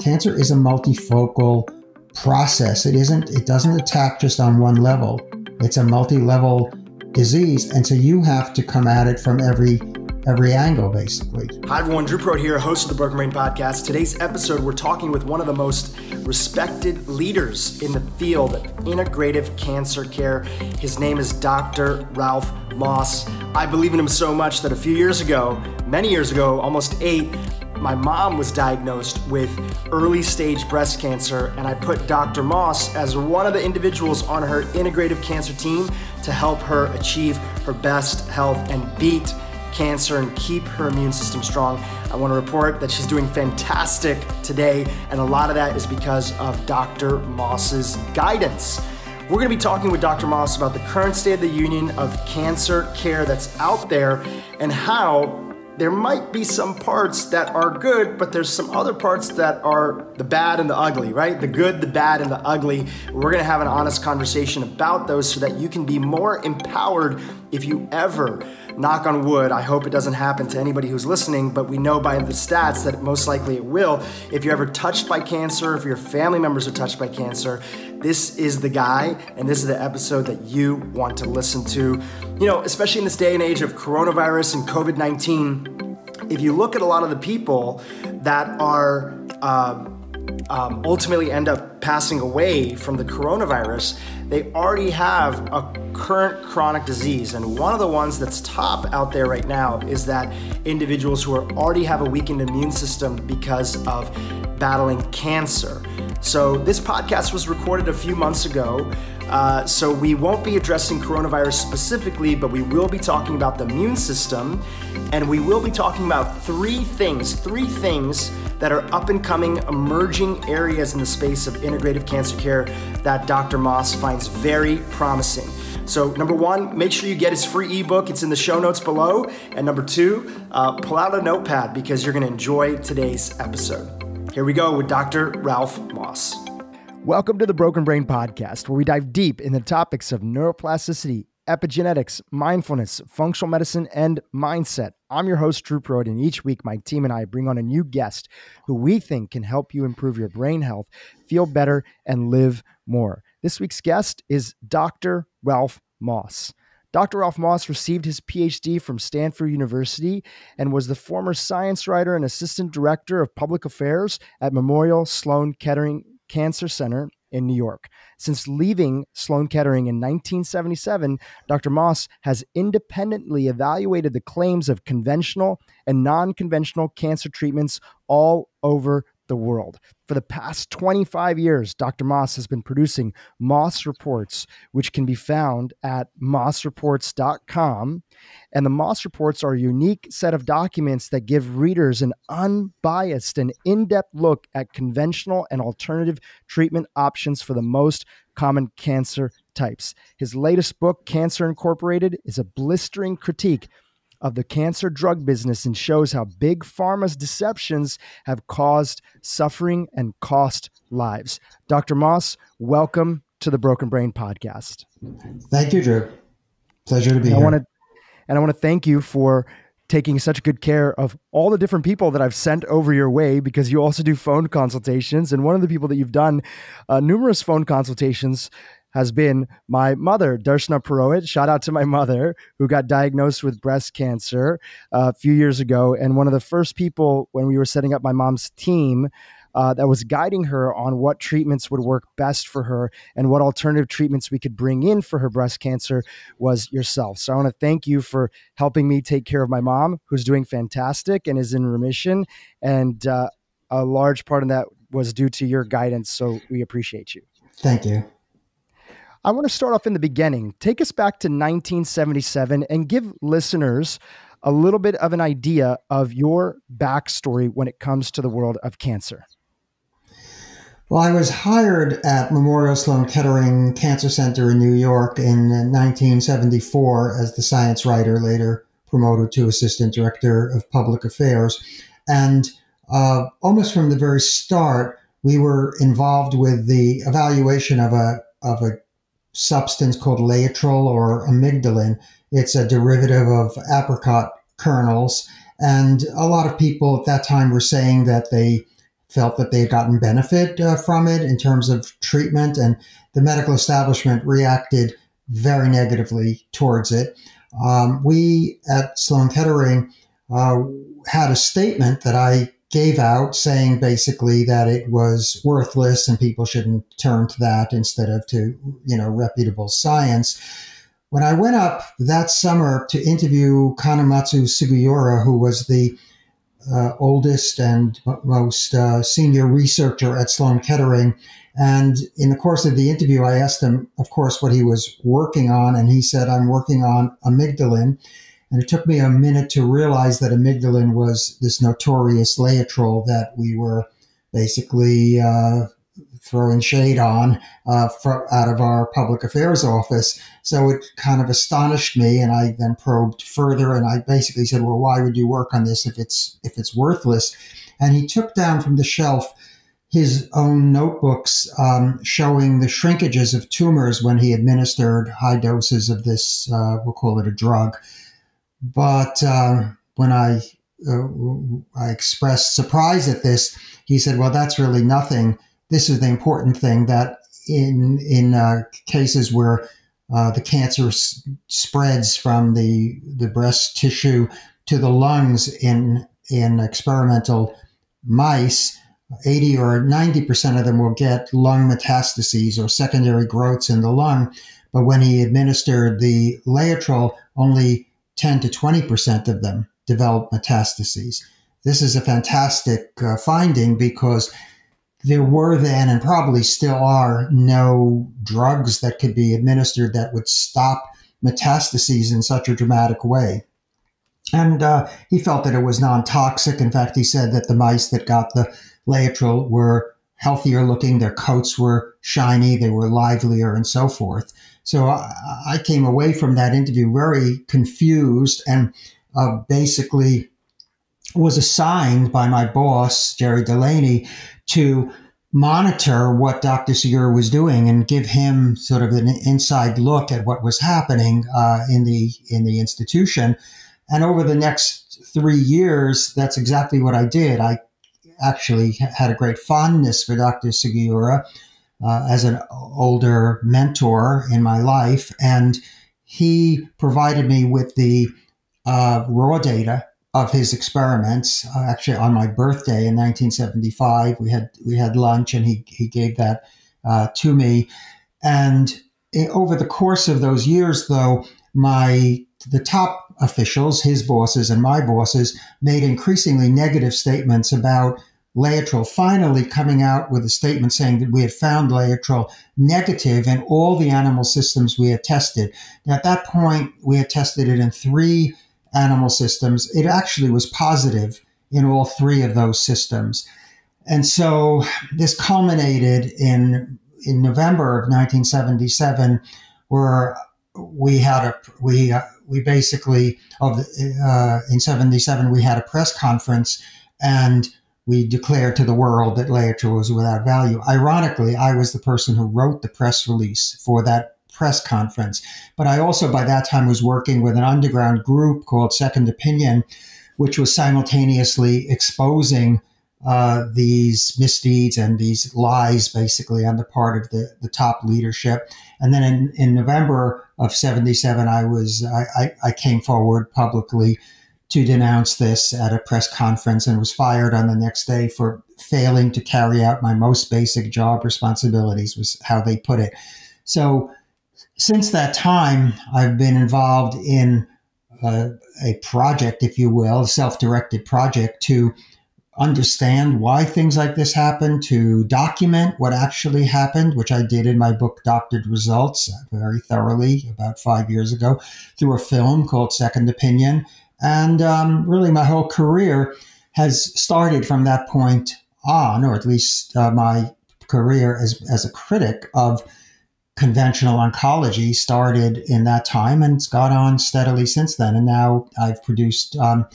cancer is a multifocal process. It isn't, it doesn't attack just on one level. It's a multi-level disease. And so you have to come at it from every every angle, basically. Hi, everyone. Dhru Purohit here, host of the Broken Brain Podcast. Today's episode, we're talking with one of the most respected leaders in the field of integrative cancer care. His name is Dr. Ralph Moss. I believe in him so much that a few years ago, many years ago, almost eight, my mom was diagnosed with early stage breast cancer, and I put Dr. Moss as one of the individuals on her integrative cancer team to help her achieve her best health and beat cancer and keep her immune system strong. I want to report that she's doing fantastic today, and a lot of that is because of Dr. Moss's guidance. We're going to be talking with Dr. Moss about the current state of the union of cancer care that's out there and how there might be some parts that are good, but there's some other parts that are the bad and the ugly, right? The good, the bad, and the ugly. We're gonna have an honest conversation about those so that you can be more empowered if you ever knock on wood, I hope it doesn't happen to anybody who's listening, but we know by the stats that most likely it will. If you're ever touched by cancer, if your family members are touched by cancer, this is the guy and this is the episode that you want to listen to. You know, especially in this day and age of coronavirus and COVID 19, if you look at a lot of the people that are. Um, um, ultimately end up passing away from the coronavirus, they already have a current chronic disease. And one of the ones that's top out there right now is that individuals who are already have a weakened immune system because of battling cancer. So, this podcast was recorded a few months ago. Uh, so, we won't be addressing coronavirus specifically, but we will be talking about the immune system. And we will be talking about three things, three things that are up and coming, emerging areas in the space of integrative cancer care that Dr. Moss finds very promising. So, number one, make sure you get his free ebook. It's in the show notes below. And number two, uh, pull out a notepad because you're going to enjoy today's episode. Here we go with Dr. Ralph Moss. Welcome to the Broken Brain Podcast, where we dive deep in the topics of neuroplasticity, epigenetics, mindfulness, functional medicine, and mindset. I'm your host, Dhru Purohit, and each week my team and I bring on a new guest who we think can help you improve your brain health, feel better, and live more. This week's guest is Dr. Ralph Moss. Dr. Ralph Moss received his PhD from Stanford University and was the former science writer and assistant director of public affairs at Memorial Sloan Kettering Cancer Center in New York. Since leaving Sloan Kettering in 1977, Dr. Moss has independently evaluated the claims of conventional and non conventional cancer treatments all over the world. For the past 25 years, Dr. Moss has been producing Moss Reports, which can be found at mossreports.com. And the Moss Reports are a unique set of documents that give readers an unbiased and in depth look at conventional and alternative treatment options for the most common cancer types. His latest book, Cancer Incorporated, is a blistering critique of the cancer drug business and shows how big pharma's deceptions have caused suffering and cost lives. Dr. Moss, welcome to the Broken Brain podcast. Thank you, Dhru. Pleasure to be and here. I wanna, and I want to thank you for taking such good care of all the different people that I've sent over your way because you also do phone consultations. And one of the people that you've done uh, numerous phone consultations has been my mother, Darshana Purohit. Shout out to my mother who got diagnosed with breast cancer uh, a few years ago. And one of the first people when we were setting up my mom's team uh, that was guiding her on what treatments would work best for her and what alternative treatments we could bring in for her breast cancer was yourself. So I want to thank you for helping me take care of my mom, who's doing fantastic and is in remission. And uh, a large part of that was due to your guidance. So we appreciate you. Thank you. I want to start off in the beginning. Take us back to 1977 and give listeners a little bit of an idea of your backstory when it comes to the world of cancer. Well, I was hired at Memorial Sloan Kettering Cancer Center in New York in 1974 as the science writer, later promoted to assistant director of public affairs. And uh, almost from the very start, we were involved with the evaluation of a, of a substance called laetrile or amygdalin. It's a derivative of apricot kernels. And a lot of people at that time were saying that they felt that they had gotten benefit uh, from it in terms of treatment, and the medical establishment reacted very negatively towards it. Um, we at Sloan Kettering uh, had a statement that I gave out saying basically that it was worthless and people shouldn't turn to that instead of to you know reputable science. When I went up that summer to interview Kanematsu Sugiura, who was the uh, oldest and most uh, senior researcher at Sloan Kettering. And in the course of the interview, I asked him, of course, what he was working on. And he said, I'm working on amygdalin. And it took me a minute to realize that amygdalin was this notorious laetrile that we were basically uh, throwing shade on uh, for, out of our public affairs office. So it kind of astonished me, and I then probed further, and I basically said, "Well, why would you work on this if it's if it's worthless?" And he took down from the shelf his own notebooks um, showing the shrinkages of tumors when he administered high doses of this, uh, we'll call it a drug. But uh, when I uh, I expressed surprise at this, he said, "Well, that's really nothing." this is the important thing that in in uh, cases where uh, the cancer spreads from the the breast tissue to the lungs in in experimental mice, 80 or 90 percent of them will get lung metastases or secondary growths in the lung. But when he administered the laetrile, only 10 to 20 percent of them develop metastases. This is a fantastic uh, finding because there were then and probably still are no drugs that could be administered that would stop metastases in such a dramatic way. And uh, he felt that it was non toxic. In fact, he said that the mice that got the laetrile were healthier looking, their coats were shiny, they were livelier, and so forth. So I, I came away from that interview very confused and uh, basically was assigned by my boss, Jerry Delaney, to monitor what Dr. Sugiura was doing and give him sort of an inside look at what was happening uh, in the in the institution. And over the next three years, that's exactly what I did. I actually had a great fondness for Dr. Sugiura uh, as an older mentor in my life, and he provided me with the uh, raw data of his experiments. Uh, actually, on my birthday in 1975, we had we had lunch, and he he gave that uh, to me. And it, over the course of those years, though, my the top officials, his bosses and my bosses, made increasingly negative statements about laetrile. Finally, coming out with a statement saying that we had found laetrile negative in all the animal systems we had tested. Now, at that point, we had tested it in three animal systems, it actually was positive in all three of those systems. And so this culminated in in November of 1977, where we had a we uh, we basically of uh, in 77 we had a press conference and we declared to the world that laetrile was without value. Ironically, I was the person who wrote the press release for that press conference. But I also, by that time, was working with an underground group called Second Opinion, which was simultaneously exposing uh, these misdeeds and these lies, basically, on the part of the, the top leadership. And then in, in November of 77, I was I, I came forward publicly to denounce this at a press conference and was fired on the next day for failing to carry out my most basic job responsibilities was how they put it. So since that time, I've been involved in uh, a project, if you will, a self directed project to understand why things like this happen, to document what actually happened, which I did in my book, Doctored Results, very thoroughly about five years ago, through a film called Second Opinion. And um, really, my whole career has started from that point on, or at least uh, my career as, as a critic of conventional oncology started in that time and it's gone on steadily since then. And now I've produced um,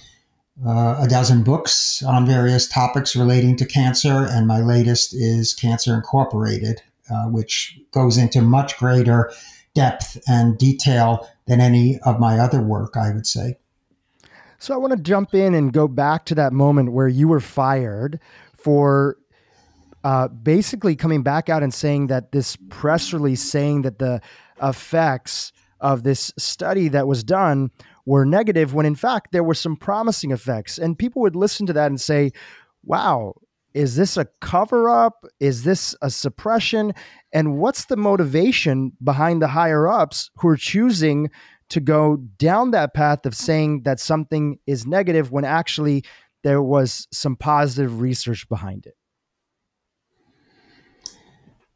uh, a dozen books on various topics relating to cancer, and my latest is Cancer Incorporated, uh, which goes into much greater depth and detail than any of my other work, I would say. So I want to jump in and go back to that moment where you were fired for uh, basically coming back out and saying that this press release saying that the effects of this study that was done were negative when in fact there were some promising effects. And people would listen to that and say, wow, is this a cover up? Is this a suppression? And what's the motivation behind the higher ups who are choosing to go down that path of saying that something is negative when actually there was some positive research behind it?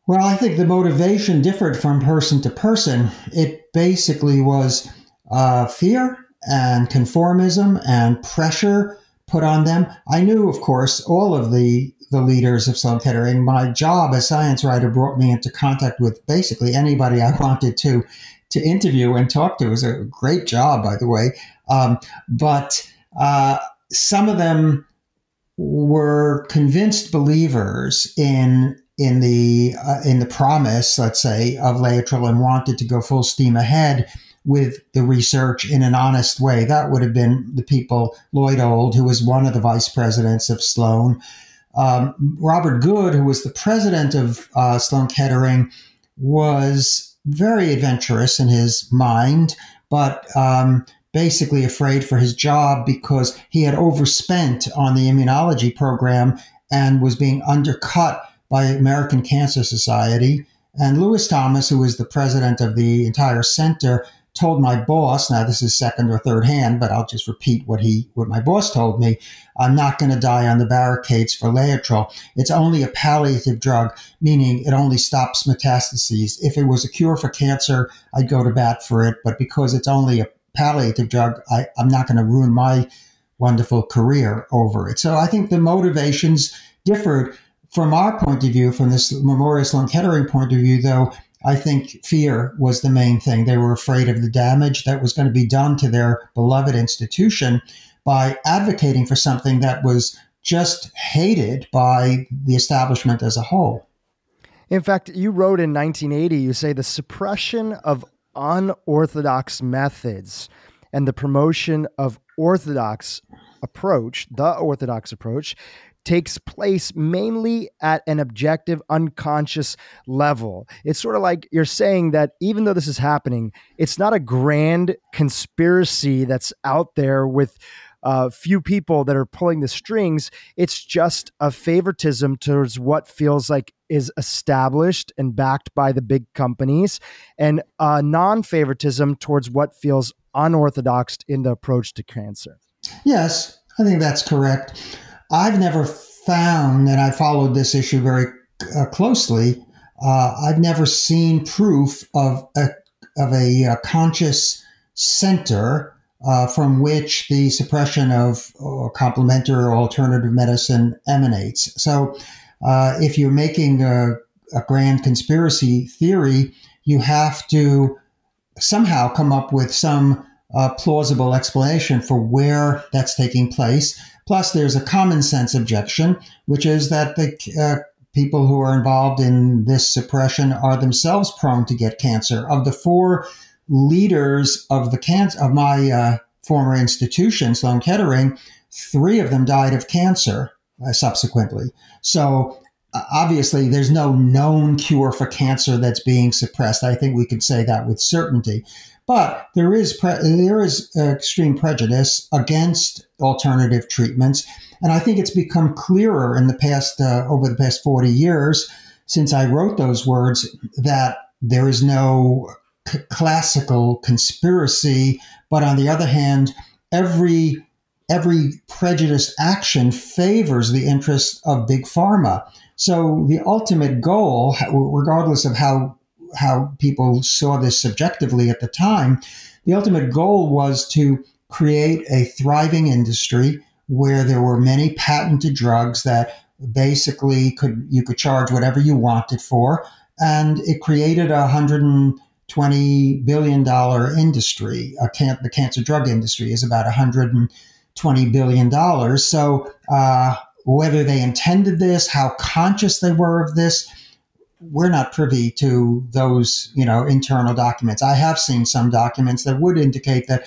Well, I think the motivation differed from person to person. It basically was uh, fear and conformism and pressure put on them. I knew, of course, all of the the leaders of Sloan Kettering. My job as science writer brought me into contact with basically anybody I wanted to to interview and talk to. It was a great job, by the way. Um, but uh, some of them were convinced believers in in the uh, in the promise, let's say, of Laetrile and wanted to go full steam ahead with the research in an honest way. That would have been the people, Lloyd Old, who was one of the vice presidents of Sloan, um, Robert Good, who was the president of uh, Sloan Kettering, was very adventurous in his mind, but um, basically afraid for his job because he had overspent on the immunology program and was being undercut by American Cancer Society. And Lewis Thomas, who was the president of the entire center, told my boss, now this is second or third hand, but I'll just repeat what he what my boss told me. I'm not going to die on the barricades for Laetrile. It's only a palliative drug, meaning it only stops metastases. If it was a cure for cancer, I'd go to bat for it, but because it's only a palliative drug, I, I'm not going to ruin my wonderful career over it. So I think the motivations differed from our point of view, from this Memorial Sloan Kettering point of view, though, I think fear was the main thing. They were afraid of the damage that was going to be done to their beloved institution by advocating for something that was just hated by the establishment as a whole. In fact, you wrote in 1980, you say the suppression of unorthodox methods and the promotion of orthodox approach, the orthodox approach, takes place mainly at an objective, unconscious level. It's sort of like you're saying that even though this is happening, it's not a grand conspiracy that's out there with a uh, few people that are pulling the strings. It's just a favoritism towards what feels like is established and backed by the big companies, and a non favoritism towards what feels unorthodox in the approach to cancer. Yes, I think that's correct. I've never found, that I followed this issue very uh, closely, uh, I've never seen proof of a, of a, a uh, conscious center uh, from which the suppression of uh, complementary or alternative medicine emanates. So, uh, if you're making a, a grand conspiracy theory, you have to somehow come up with some uh, plausible explanation for where that's taking place. Plus, there's a common sense objection, which is that the uh, people who are involved in this suppression are themselves prone to get cancer. Of the four leaders of the cancer of my uh, former institution, Sloan Kettering, three of them died of cancer uh, subsequently. So uh, obviously, there's no known cure for cancer that's being suppressed. I think we could say that with certainty. But there is pre- there is extreme prejudice against alternative treatments, and I think it's become clearer in the past uh, over the past forty years since I wrote those words that there is no c- classical conspiracy, but on the other hand, every every prejudiced action favors the interests of big pharma. So the ultimate goal, regardless of how how people saw this subjectively at the time. The ultimate goal was to create a thriving industry where there were many patented drugs that basically could you could charge whatever you wanted for, and it created a hundred and twenty billion dollar industry. Can- the cancer drug industry is about a hundred and twenty billion dollars. So. Uh, whether they intended this, how conscious they were of this, we're not privy to those, you know, internal documents. I have seen some documents that would indicate that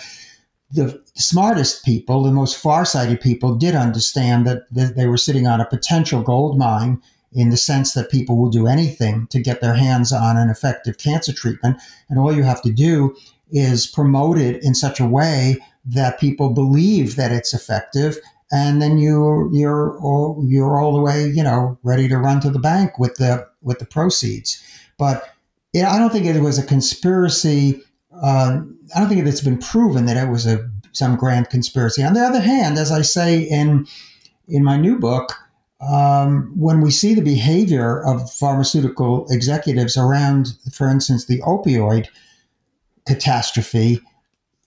the smartest people, the most far-sighted people, did understand that they were sitting on a potential gold mine in the sense that people will do anything to get their hands on an effective cancer treatment. And all you have to do is promote it in such a way that people believe that it's effective. And then you you're all, you're all the way you know ready to run to the bank with the with the proceeds. But it, I don't think it was a conspiracy. Uh, I don't think it's been proven that it was a some grand conspiracy. On the other hand, as I say in in my new book, um, when we see the behavior of pharmaceutical executives around, for instance, the opioid catastrophe,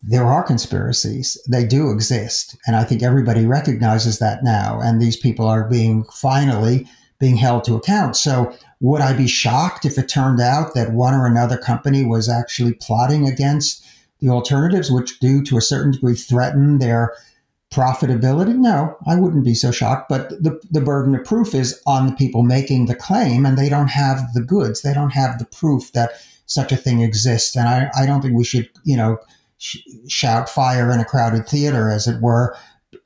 there are conspiracies. They do exist. And I think everybody recognizes that now. And these people are being finally being held to account. So would I be shocked if it turned out that one or another company was actually plotting against the alternatives, which do to a certain degree threaten their profitability? No, I wouldn't be so shocked. But the, the burden of proof is on the people making the claim, and they don't have the goods. They don't have the proof that such a thing exists. And I, I don't think we should, you know, sh- shout fire in a crowded theater, as it were,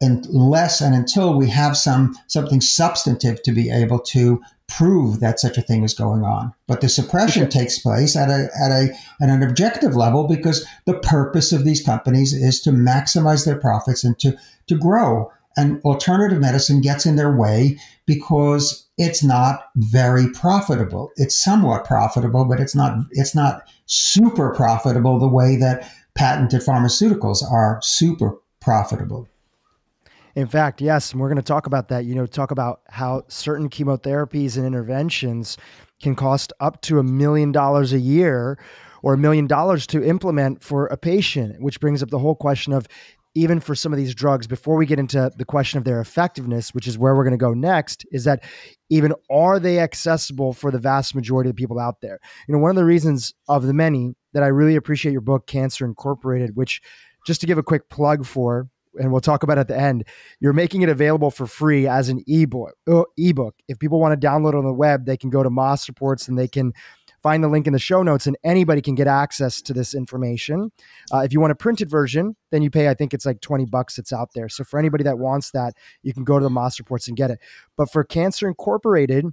unless and until we have some something substantive to be able to prove that such a thing is going on. But the suppression okay. takes place at a at a at an objective level because the purpose of these companies is to maximize their profits and to to grow. And alternative medicine gets in their way because it's not very profitable. It's somewhat profitable, but it's not it's not super profitable the way that patented pharmaceuticals are super profitable. In fact, yes, and we're going to talk about that. You know, talk about how certain chemotherapies and interventions can cost up to a million dollars a year or a million dollars to implement for a patient, which brings up the whole question of even for some of these drugs, before we get into the question of their effectiveness, which is where we're going to go next, is that even are they accessible for the vast majority of people out there? You know, one of the reasons of the many that I really appreciate your book, Cancer Incorporated, which just to give a quick plug for, and we'll talk about at the end. You're making it available for free as an ebook. Uh, ebook. If people want to download on the web, they can go to Moss Reports and they can find the link in the show notes, and anybody can get access to this information. Uh, if you want a printed version, then you pay. I think it's like twenty bucks. It's out there. So for anybody that wants that, you can go to the Moss Reports and get it. But for Cancer Incorporated,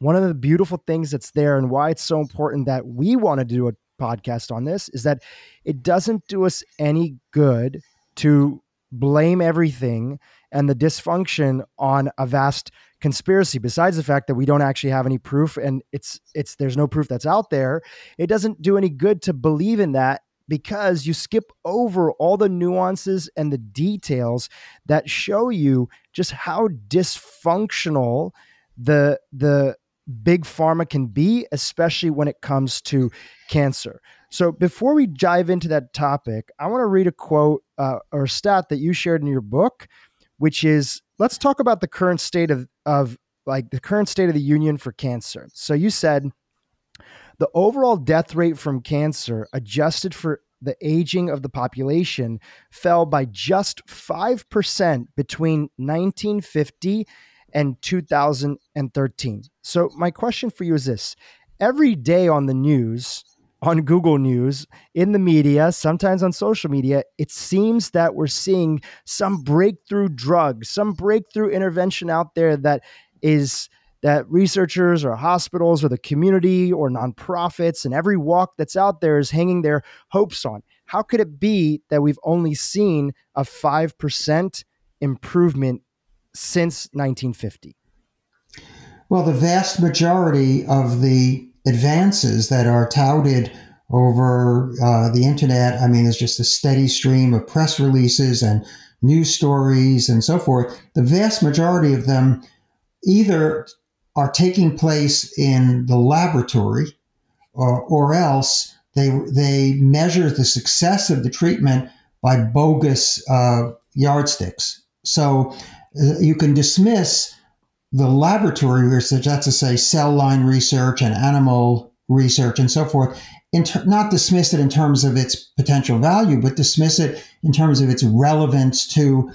one of the beautiful things that's there and why it's so important that we want to do a podcast on this is that it doesn't do us any good to blame everything and the dysfunction on a vast conspiracy. Besides the fact that we don't actually have any proof and it's it's there's no proof that's out there it doesn't do any good to believe in that because you skip over all the nuances and the details that show you just how dysfunctional the the big pharma can be especially when it comes to cancer so before we dive into that topic, I want to read a quote uh, or stat that you shared in your book, which is let's talk about the current state of, of like the current state of the union for cancer. So you said the overall death rate from cancer adjusted for the aging of the population fell by just 5% between 1950 and 2013. So my question for you is this every day on the news on Google News, in the media, sometimes on social media, it seems that we're seeing some breakthrough drug, some breakthrough intervention out there that is that researchers or hospitals or the community or nonprofits and every walk that's out there is hanging their hopes on. How could it be that we've only seen a 5% improvement since 1950? Well, the vast majority of the advances that are touted over uh, the internet. I mean, there's just a steady stream of press releases and news stories and so forth. The vast majority of them either are taking place in the laboratory or, or else they, they measure the success of the treatment by bogus uh, yardsticks. So uh, you can dismiss the laboratory research, that's to say cell line research and animal research and so forth, ter- not dismiss it in terms of its potential value, but dismiss it in terms of its relevance to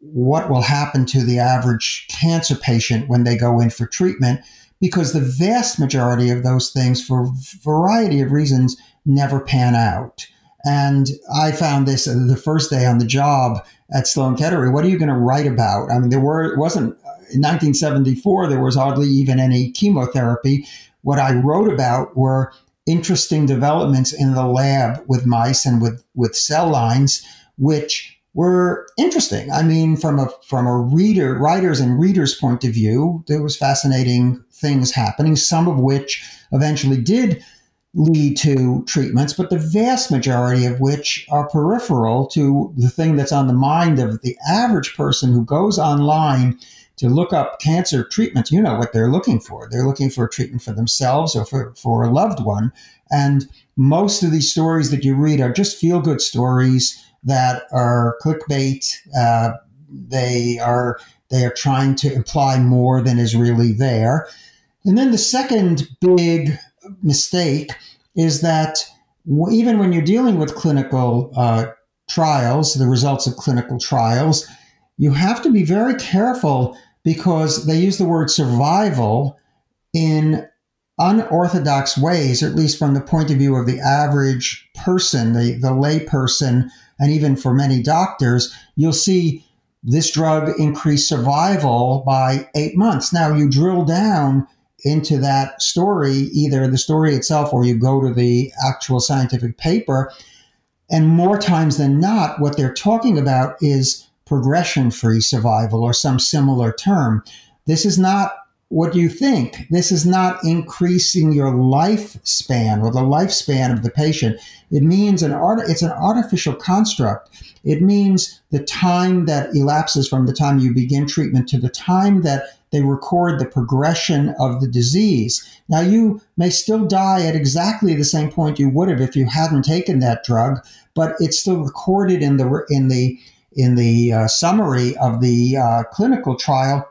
what will happen to the average cancer patient when they go in for treatment, because the vast majority of those things, for a variety of reasons, never pan out. And I found this the first day on the job at Sloan Kettering. What are you going to write about? I mean, there were wasn't in 1974. There was hardly even any chemotherapy. What I wrote about were interesting developments in the lab with mice and with with cell lines, which were interesting. I mean, from a from a reader, writers and readers' point of view, there was fascinating things happening. Some of which eventually did lead to treatments, but the vast majority of which are peripheral to the thing that's on the mind of the average person who goes online to look up cancer treatments. You know what they're looking for. They're looking for a treatment for themselves or for, for a loved one. And most of these stories that you read are just feel good stories that are clickbait. Uh, they are they are trying to imply more than is really there. And then the second big mistake is that even when you're dealing with clinical uh, trials, the results of clinical trials, you have to be very careful because they use the word survival in unorthodox ways, at least from the point of view of the average person, the, the lay person, and even for many doctors, you'll see this drug increase survival by eight months. Now, you drill down into that story, either the story itself or you go to the actual scientific paper. And more times than not, what they're talking about is progression free survival or some similar term. This is not what you think. This is not increasing your lifespan or the lifespan of the patient. It means an art, it's an artificial construct. It means the time that elapses from the time you begin treatment to the time that they record the progression of the disease. Now, you may still die at exactly the same point you would have if you hadn't taken that drug, but it's still recorded in the in the in the uh, summary of the uh, clinical trial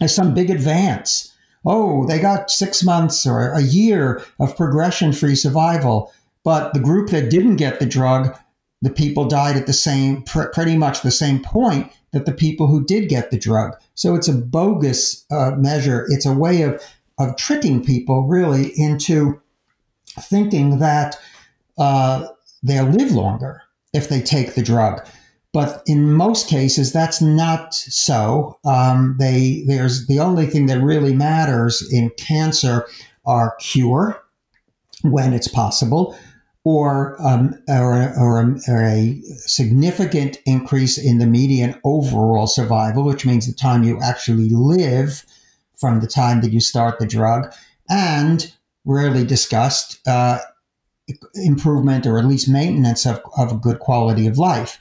as some big advance. Oh, they got six months or a year of progression-free survival, but the group that didn't get the drug, the people died at the same, pr- pretty much the same point that the people who did get the drug. So it's a bogus uh, measure. It's a way of, of tricking people really into thinking that uh, they'll live longer if they take the drug. But in most cases, that's not so. Um, they there's the only thing that really matters in cancer are cure when it's possible, or, um, or, or, a, or, a, significant increase in the median overall survival, which means the time you actually live from the time that you start the drug, and rarely discussed uh, improvement or at least maintenance of, of a good quality of life.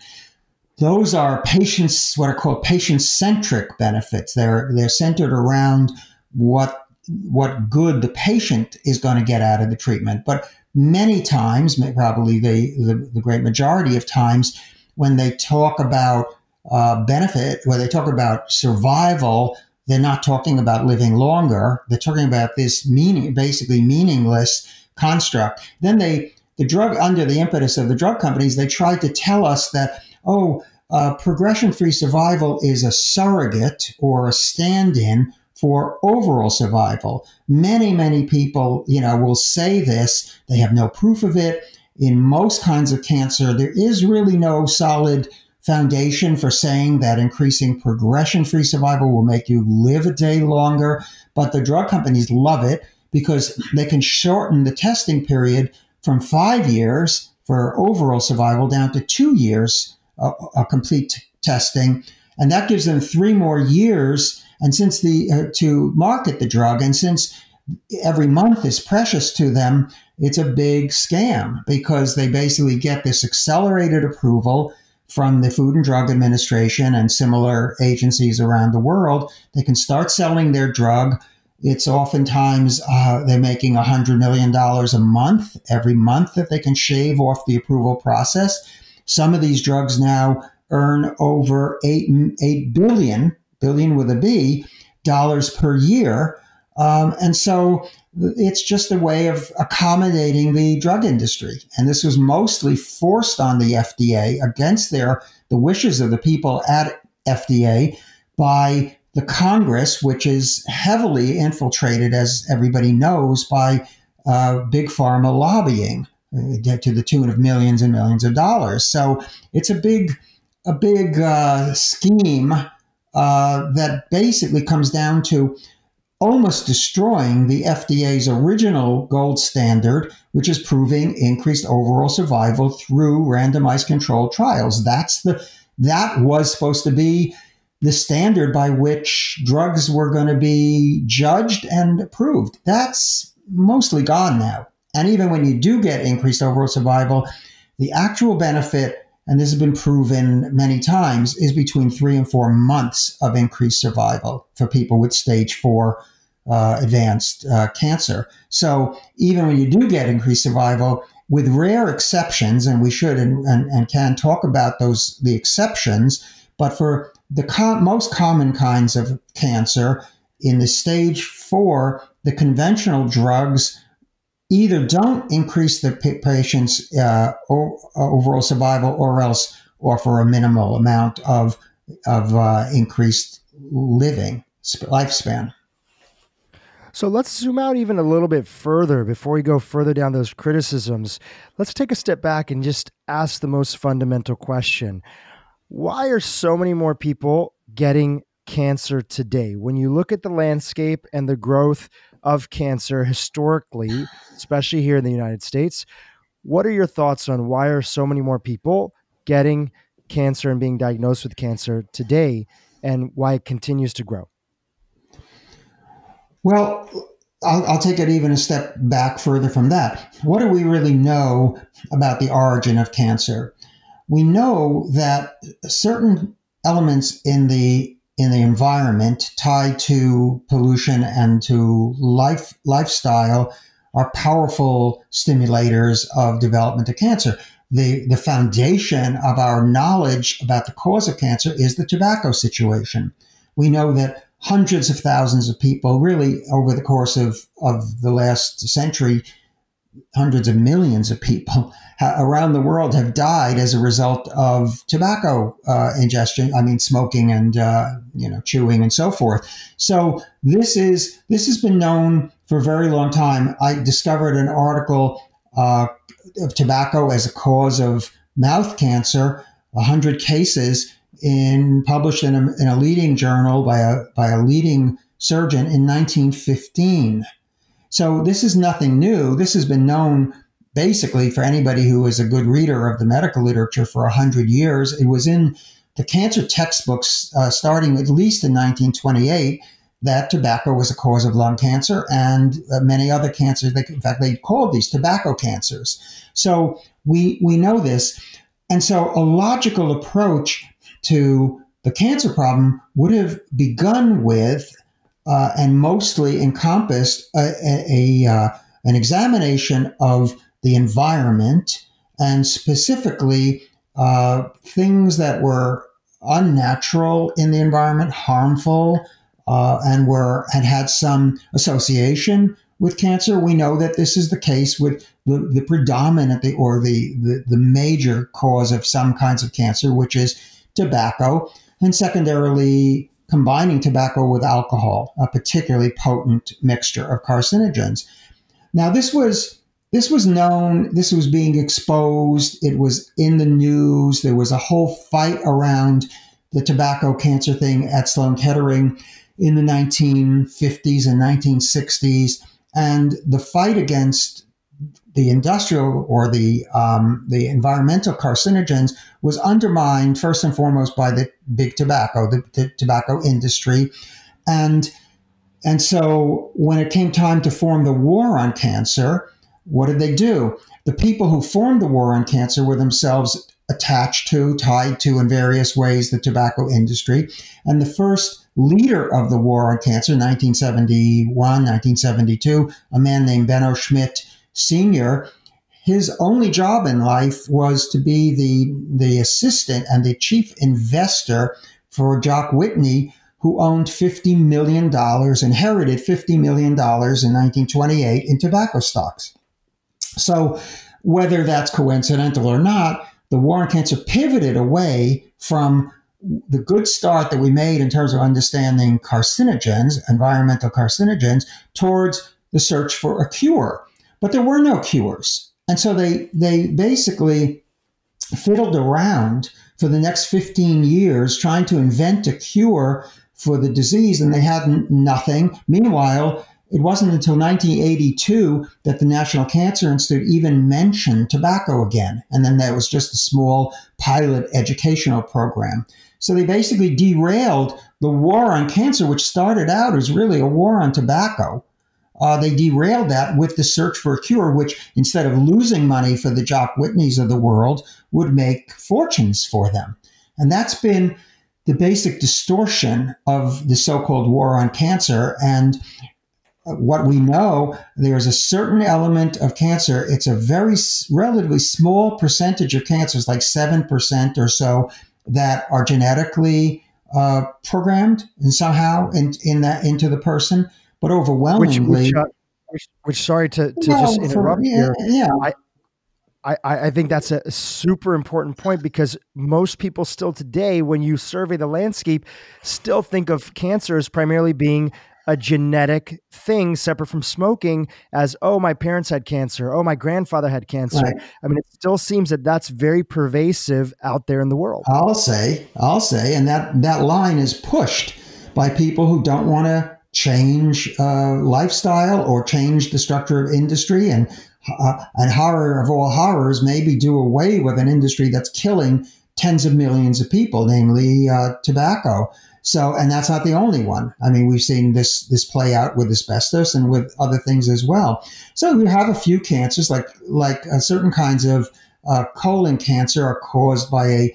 Those are patients, what are called patient-centric benefits. They're they're centered around what what good the patient is going to get out of the treatment. But many times, probably the, the, the great majority of times, when they talk about uh, benefit, when they talk about survival, they're not talking about living longer. They're talking about this meaning, basically meaningless construct. Then they, the drug, under the impetus of the drug companies, they tried to tell us that, oh, uh, progression free survival is a surrogate or a stand in for overall survival. Many, many people, you know, will say this. They have no proof of it. In most kinds of cancer, there is really no solid foundation for saying that increasing progression free survival will make you live a day longer. But the drug companies love it because they can shorten the testing period from five years for overall survival down to two years, uh, a complete testing. And that gives them three more years and since the uh, to market the drug, and since every month is precious to them, it's a big scam because they basically get this accelerated approval from the Food and Drug Administration and similar agencies around the world. They can start selling their drug. It's oftentimes uh, they're making $100 million a month every month that they can shave off the approval process. Some of these drugs now earn over 8, 8 billion billion with a B dollars per year. Um, and so it's just a way of accommodating the drug industry. And this was mostly forced on the FDA against their the wishes of the people at FDA by the Congress, which is heavily infiltrated, as everybody knows, by uh, big pharma lobbying. uh, to the tune of millions and millions of dollars. So it's a big, a big uh, scheme uh, that basically comes down to almost destroying the FDA's original gold standard, which is proving increased overall survival through randomized controlled trials. That's the that was supposed to be the standard by which drugs were going to be judged and approved. That's mostly gone now. And even when you do get increased overall survival, the actual benefit, and this has been proven many times, is between three and four months of increased survival for people with stage four uh, advanced uh, cancer. So even when you do get increased survival, with rare exceptions, and we should and, and, and can talk about those the exceptions, but for the com- most common kinds of cancer in the stage four, the conventional drugs either don't increase the patient's uh, overall survival or else offer a minimal amount of, of uh, increased living lifespan. So let's zoom out even a little bit further before we go further down those criticisms. Let's take a step back and just ask the most fundamental question why are so many more people getting cancer today? When you look at the landscape and the growth of cancer historically, especially here in the United States, what are your thoughts on why are so many more people getting cancer and being diagnosed with cancer today and why it continues to grow? Well, I'll, I'll, take it even a step back further from that. What do we really know about the origin of cancer? we know that certain elements in the in the environment tied to pollution and to life lifestyle are powerful stimulators of development of cancer. The, the foundation of our knowledge about the cause of cancer is the tobacco situation. We know that hundreds of thousands of people, really over the course of, of the last century, hundreds of millions of people around the world have died as a result of tobacco uh, ingestion. I mean, smoking and uh, you know chewing and so forth. So this is this has been known for a very long time. I discovered an article uh, of tobacco as a cause of mouth cancer, hundred cases in published in a, in a leading journal by a by a leading surgeon in 1915. So this is nothing new. This has been known basically for anybody who is a good reader of the medical literature for 100 years. It was in the cancer textbooks uh, starting at least in 1928 that tobacco was a cause of lung cancer and uh, many other cancers. They, in fact, they called these tobacco cancers. So we, we know this. And so a logical approach to the cancer problem would have begun with uh, and mostly encompassed a, a, a uh, an examination of the environment and specifically uh, things that were unnatural in the environment, harmful, uh, and were had had some association with cancer. We know that this is the case with the, the predominant or the, the, the major cause of some kinds of cancer, which is tobacco, and secondarily combining tobacco with alcohol, a particularly potent mixture of carcinogens. Now, this was this was known, this was being exposed, it was in the news. There was a whole fight around the tobacco cancer thing at Sloan Kettering in the 1950s and 1960s. And the fight against the industrial or the um, the environmental carcinogens was undermined first and foremost by the big tobacco, the, the tobacco industry, and and so when it came time to form the war on cancer, what did they do? The people who formed the war on cancer were themselves attached to, tied to in various ways the tobacco industry. And the first leader of the war on cancer, 1971, 1972, a man named Benno Schmidt Sr., his only job in life was to be the, the assistant and the chief investor for Jock Whitney, who owned $50 million, inherited $50 million in 1928 in tobacco stocks. So, whether that's coincidental or not, the war on cancer pivoted away from the good start that we made in terms of understanding carcinogens, environmental carcinogens, towards the search for a cure. But there were no cures. and so they they basically fiddled around for the next 15 years trying to invent a cure for the disease, and they had nothing. Meanwhile, it wasn't until 1982 that the National Cancer Institute even mentioned tobacco again. And then there was just a small pilot educational program. So they basically derailed the war on cancer, which started out as really a war on tobacco. Uh, they derailed that with the search for a cure, which instead of losing money for the Jock Whitneys of the world, would make fortunes for them. And that's been the basic distortion of the so called war on cancer. And what we know, there's a certain element of cancer. It's a very relatively small percentage of cancers, like 7% or so, that are genetically uh, programmed and somehow in, in that into the person. But overwhelmingly, which, which, uh, which, which sorry to, to just interrupt for, yeah, here. Yeah. I, I, I think that's a super important point because most people still today, when you survey the landscape, still think of cancer as primarily being a genetic thing separate from smoking as oh my parents had cancer oh my grandfather had cancer right. i mean it still seems that that's very pervasive out there in the world i'll say i'll say and that that line is pushed by people who don't want to change uh, lifestyle or change the structure of industry and uh, and horror of all horrors maybe do away with an industry that's killing tens of millions of people namely uh, tobacco so, and that's not the only one. I mean, we've seen this this play out with asbestos and with other things as well. So, you have a few cancers, like like uh, certain kinds of uh, colon cancer, are caused by a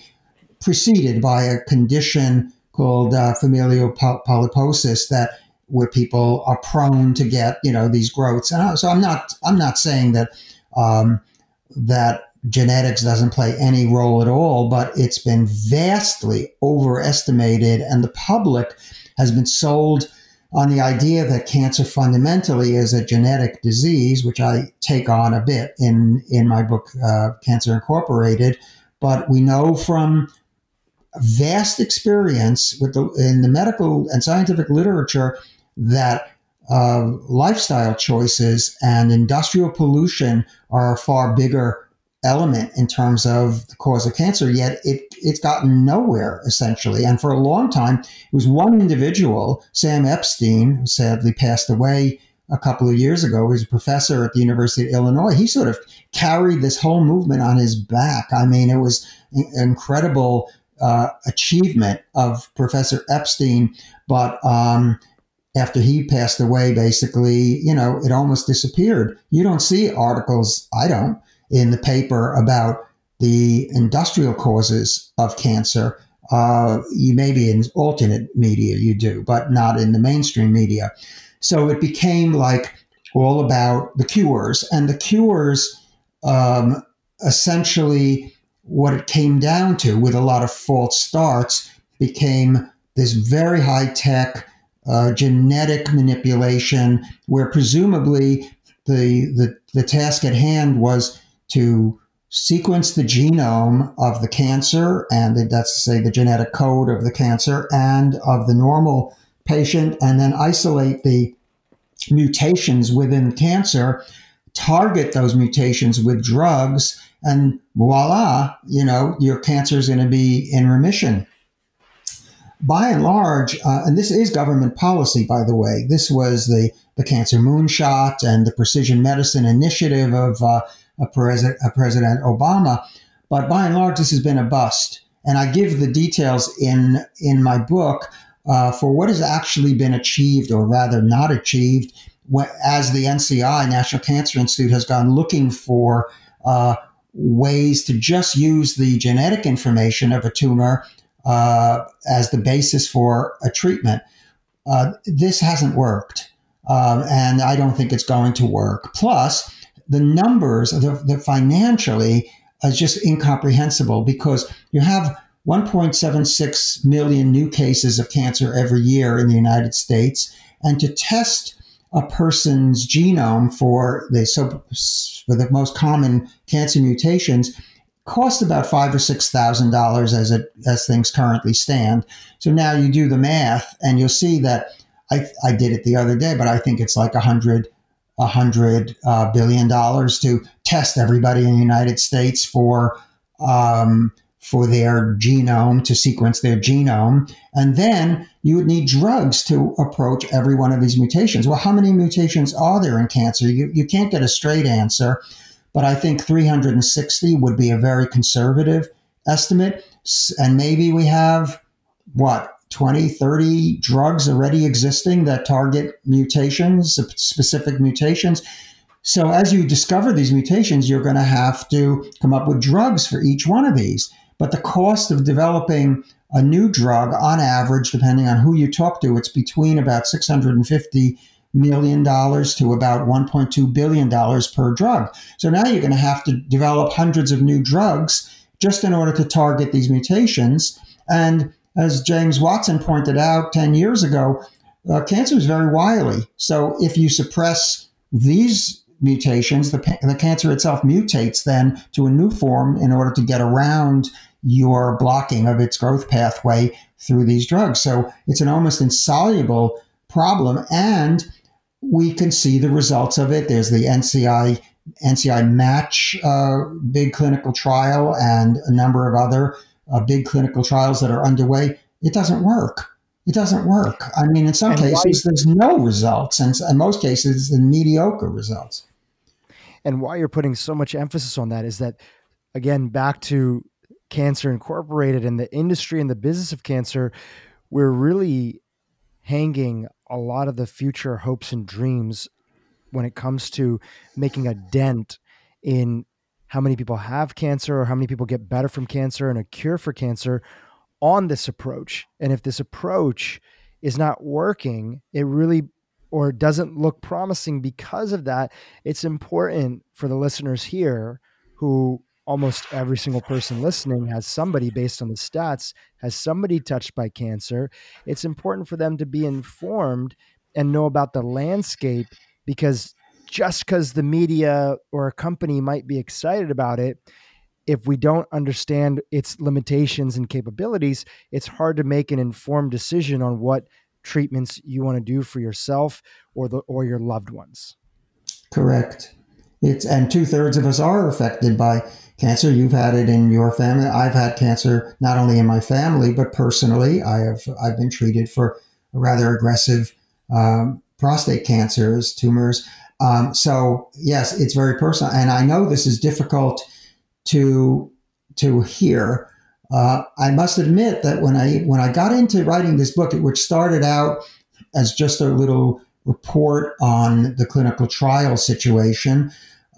preceded by a condition called uh, familial polyposis that where people are prone to get you know these growths. And so, I'm not I'm not saying that um, that genetics doesn't play any role at all, but it's been vastly overestimated, and the public has been sold on the idea that cancer fundamentally is a genetic disease, which I take on a bit in in my book uh, Cancer Incorporated. But we know from vast experience with the, in the medical and scientific literature that uh, lifestyle choices and industrial pollution are a far bigger element in terms of the cause of cancer, yet it, it's gotten nowhere essentially. And for a long time, it was one individual, Sam Epstein, who sadly passed away a couple of years ago. He was a professor at the University of Illinois. He sort of carried this whole movement on his back. I mean, it was an incredible uh, achievement of Professor Epstein, but um, after he passed away, basically, you know, it almost disappeared. You don't see articles, I don't, in the paper about the industrial causes of cancer. Uh, you maybe in alternate media you do, but not in the mainstream media. So it became like all about the cures, and the cures um, essentially what it came down to, with a lot of false starts, became this very high tech uh, genetic manipulation, where presumably the, the the task at hand was to sequence the genome of the cancer, and that's to say the genetic code of the cancer and of the normal patient, and then isolate the mutations within cancer, target those mutations with drugs, and voila, you know, your cancer is going to be in remission. By and large, uh, and this is government policy, by the way, this was the, the Cancer Moonshot and the Precision Medicine Initiative of uh, of President, President Obama. But by and large, this has been a bust. And I give the details in, in my book uh, for what has actually been achieved, or rather not achieved, as the NCI, National Cancer Institute, has gone looking for uh, ways to just use the genetic information of a tumor uh, as the basis for a treatment. Uh, this hasn't worked. Um, and I don't think it's going to work. Plus, the numbers, the, the financially, is just incomprehensible because you have 1.76 million new cases of cancer every year in the United States, and to test a person's genome for the so for the most common cancer mutations costs about five or six thousand dollars as it as things currently stand. So now you do the math, and you'll see that I, I did it the other day, but I think it's like a hundred a hundred uh, billion dollars to test everybody in the United States for um, for their genome to sequence their genome, and then you would need drugs to approach every one of these mutations. Well, how many mutations are there in cancer? You you can't get a straight answer, but I think 360 would be a very conservative estimate, and maybe we have what 20, 30 drugs already existing that target mutations, specific mutations. So, as you discover these mutations, you're going to have to come up with drugs for each one of these. But the cost of developing a new drug, on average, depending on who you talk to, it's between about 650 million dollars to about 1.2 billion dollars per drug. So now you're going to have to develop hundreds of new drugs just in order to target these mutations. And as James Watson pointed out 10 years ago, uh, cancer is very wily. So if you suppress these mutations, the, the cancer itself mutates then to a new form in order to get around your blocking of its growth pathway through these drugs. So it's an almost insoluble problem. And we can see the results of it. There's the NCI NCI Match uh, big clinical trial and a number of other uh, big clinical trials that are underway, it doesn't work. It doesn't work. I mean, in some and cases, why, there's no results, and in most cases, the mediocre results. And why you're putting so much emphasis on that is that, again, back to Cancer Incorporated and the industry and the business of cancer, we're really hanging a lot of the future hopes and dreams when it comes to making a dent in how many people have cancer or how many people get better from cancer and a cure for cancer on this approach. And if this approach is not working, it really or doesn't look promising because of that, it's important for the listeners here who almost every single person listening has somebody based on the stats has somebody touched by cancer it's important for them to be informed and know about the landscape because just because the media or a company might be excited about it, if we don't understand its limitations and capabilities, it's hard to make an informed decision on what treatments you want to do for yourself or the or your loved ones. Correct. It's and two thirds of us are affected by cancer. You've had it in your family. I've had cancer not only in my family but personally. I have I've been treated for rather aggressive um, prostate cancers, tumors. Um, so yes, it's very personal, and I know this is difficult to to hear. Uh, I must admit that when I when I got into writing this book, it which started out as just a little report on the clinical trial situation,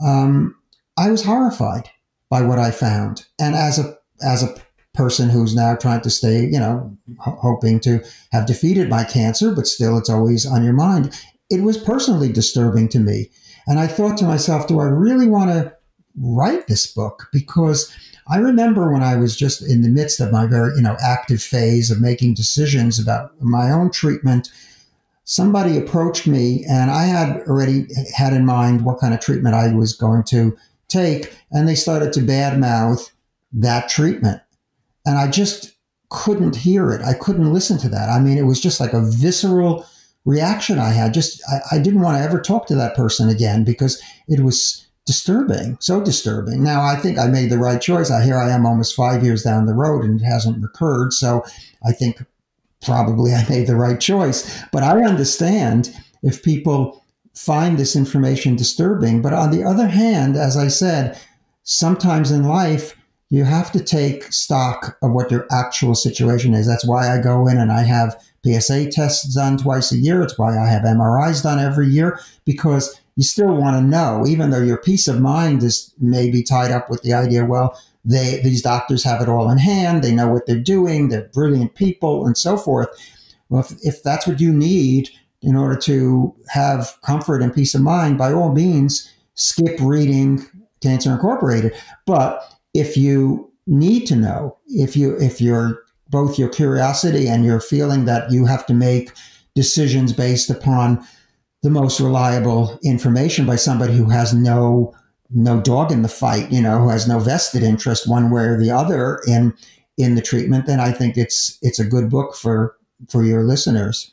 um, I was horrified by what I found, and as a as a person who's now trying to stay, you know, hoping to have defeated my cancer, but still it's always on your mind it was personally disturbing to me. And I thought to myself, do I really want to write this book? Because I remember when I was just in the midst of my very, you know, active phase of making decisions about my own treatment, somebody approached me and I had already had in mind what kind of treatment I was going to take. And they started to badmouth that treatment. And I just couldn't hear it. I couldn't listen to that. I mean, it was just like a visceral reaction I had. Just I, I didn't want to ever talk to that person again because it was disturbing, so disturbing. Now I think I made the right choice. I here I am almost five years down the road and it hasn't recurred. So I think probably I made the right choice. But I understand if people find this information disturbing. But on the other hand, as I said, sometimes in life you have to take stock of what your actual situation is. That's why I go in and I have PSA tests done twice a year. It's why I have MRIs done every year because you still want to know, even though your peace of mind is maybe tied up with the idea, well, they these doctors have it all in hand, they know what they're doing, they're brilliant people, and so forth. Well, if, if that's what you need in order to have comfort and peace of mind, by all means, skip reading Cancer Incorporated. But if you need to know, if you if you're both your curiosity and your feeling that you have to make decisions based upon the most reliable information by somebody who has no no dog in the fight, you know, who has no vested interest one way or the other in in the treatment, then I think it's it's a good book for for your listeners.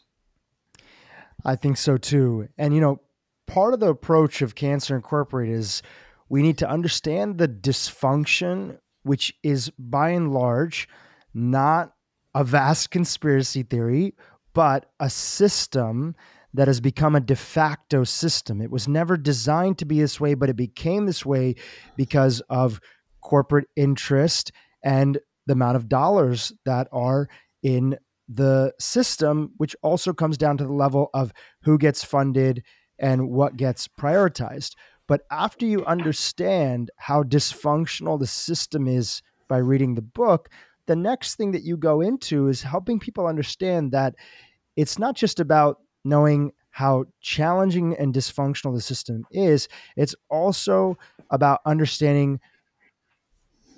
I think so too. And you know, part of the approach of Cancer Incorporated is we need to understand the dysfunction, which is by and large not a vast conspiracy theory, but a system that has become a de facto system. It was never designed to be this way, but it became this way because of corporate interest and the amount of dollars that are in the system, which also comes down to the level of who gets funded and what gets prioritized. But after you understand how dysfunctional the system is by reading the book, the next thing that you go into is helping people understand that it's not just about knowing how challenging and dysfunctional the system is, it's also about understanding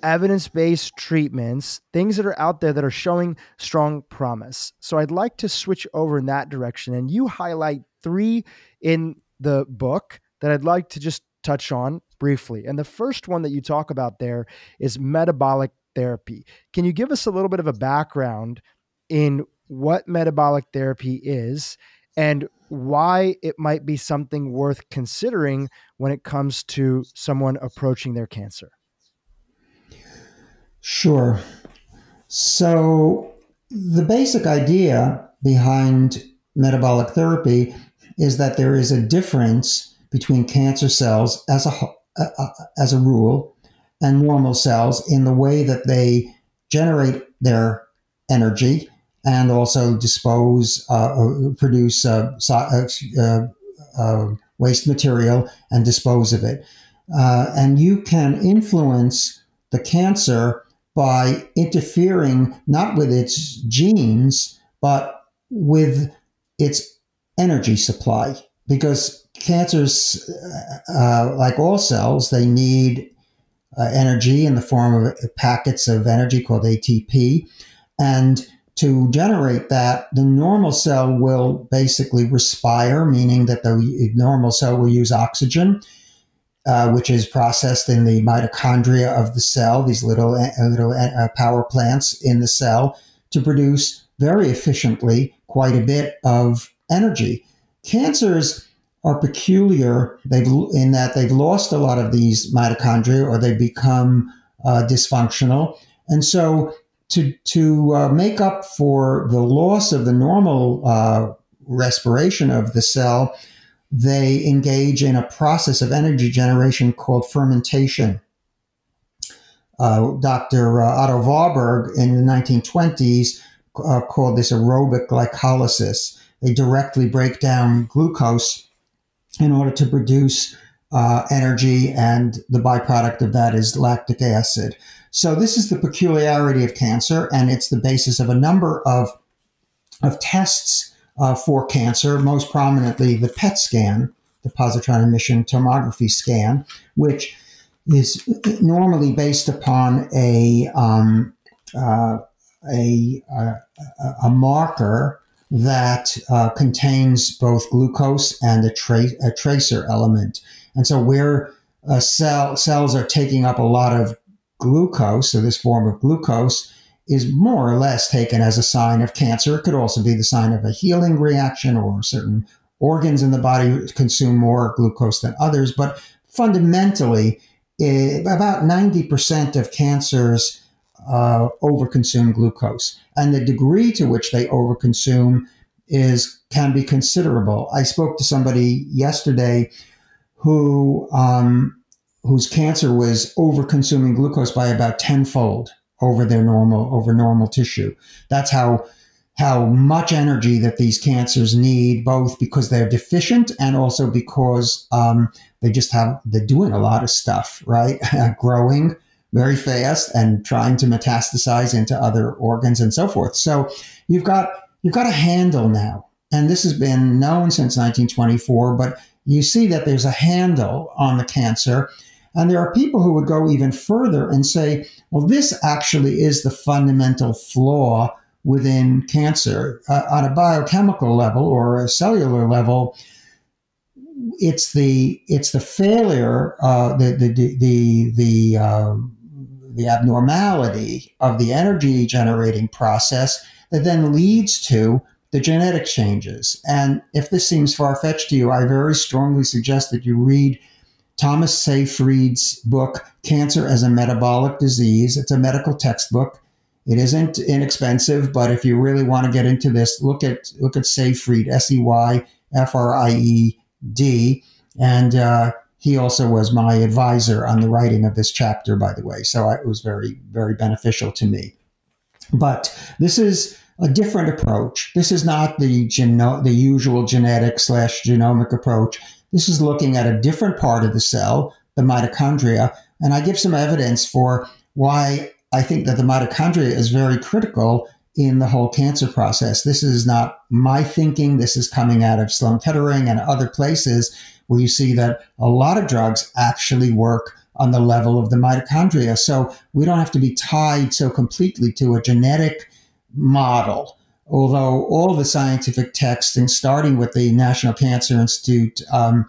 evidence based treatments, things that are out there that are showing strong promise. So I'd like to switch over in that direction. And you highlight three in the book that I'd like to just touch on briefly. And the first one that you talk about there is metabolic therapy. Can you give us a little bit of a background in what metabolic therapy is and why it might be something worth considering when it comes to someone approaching their cancer? Sure. So, the basic idea behind metabolic therapy is that there is a difference between cancer cells as a uh, uh, as a rule and normal cells in the way that they generate their energy and also dispose uh, produce uh, uh, uh, waste material and dispose of it and you can influence the cancer by interfering not with its genes, but with its energy supply. Because cancers, uh, like all cells, they need uh, energy in the form of packets of energy called ATP. And to generate that, the normal cell will basically respire, meaning that the normal cell will use oxygen uh, which is processed in the mitochondria of the cell, these little, uh, little uh, power plants in the cell, to produce very efficiently quite a bit of energy. Cancers are peculiar they've, in that they've lost a lot of these mitochondria or they become uh, dysfunctional. And so, to, to uh, make up for the loss of the normal uh, respiration of the cell, they engage in a process of energy generation called fermentation. Uh, Dr. Uh, Otto Warburg in the 1920s uh, called this aerobic glycolysis. They directly break down glucose in order to produce uh, energy, and the byproduct of that is lactic acid. So, this is the peculiarity of cancer, and it's the basis of a number of, of tests uh, for cancer, most prominently the PET scan, the positron emission tomography scan, which is normally based upon a um, uh, a, a, a, marker that uh, contains both glucose and a, tra- a, tracer element. And so, where cell, cells are taking up a lot of glucose, so this form of glucose, is more or less taken as a sign of cancer. It could also be the sign of a healing reaction or certain organs in the body consume more glucose than others. But fundamentally, it, eh, about 90% of cancers uh, overconsume glucose. And the degree to which they overconsume is can be considerable. I spoke to somebody yesterday who um, whose cancer was over consuming glucose by about tenfold over their normal over normal tissue. That's how how much energy that these cancers need, both because they're deficient and also because um, they just have they're doing a lot of stuff, right? Growing very fast and trying to metastasize into other organs and so forth. So you've got you've got a handle now, and this has been known since 1924, but you see that there's a handle on the cancer and there are people who would go even further and say, well, this actually is the fundamental flaw within cancer. Uh, on a biochemical level or a cellular level, it's the it's the failure, uh, the the the the, uh, the abnormality of the energy generating process that then leads to the genetic changes. And if this seems far fetched to you, I very strongly suggest that you read Thomas Seyfried's book, Cancer as a Metabolic Disease. It's a medical textbook. It isn't inexpensive, but if you really want to get into this, look at look at Seyfried, S E Y F R I E D, and uh, he also was my advisor on the writing of this chapter, by the way. So it was very very beneficial to me. But this is a different approach. This is not the geno- the usual genetic slash genomic approach. This is looking at a different part of the cell, the mitochondria, and I give some evidence for why I think that the mitochondria is very critical in the whole cancer process. This is not my thinking. This is coming out of Sloan Kettering and other places where you see that a lot of drugs actually work on the level of the mitochondria. So we don't have to be tied so completely to a genetic model. Although all the scientific texts, and starting with the National Cancer Institute um,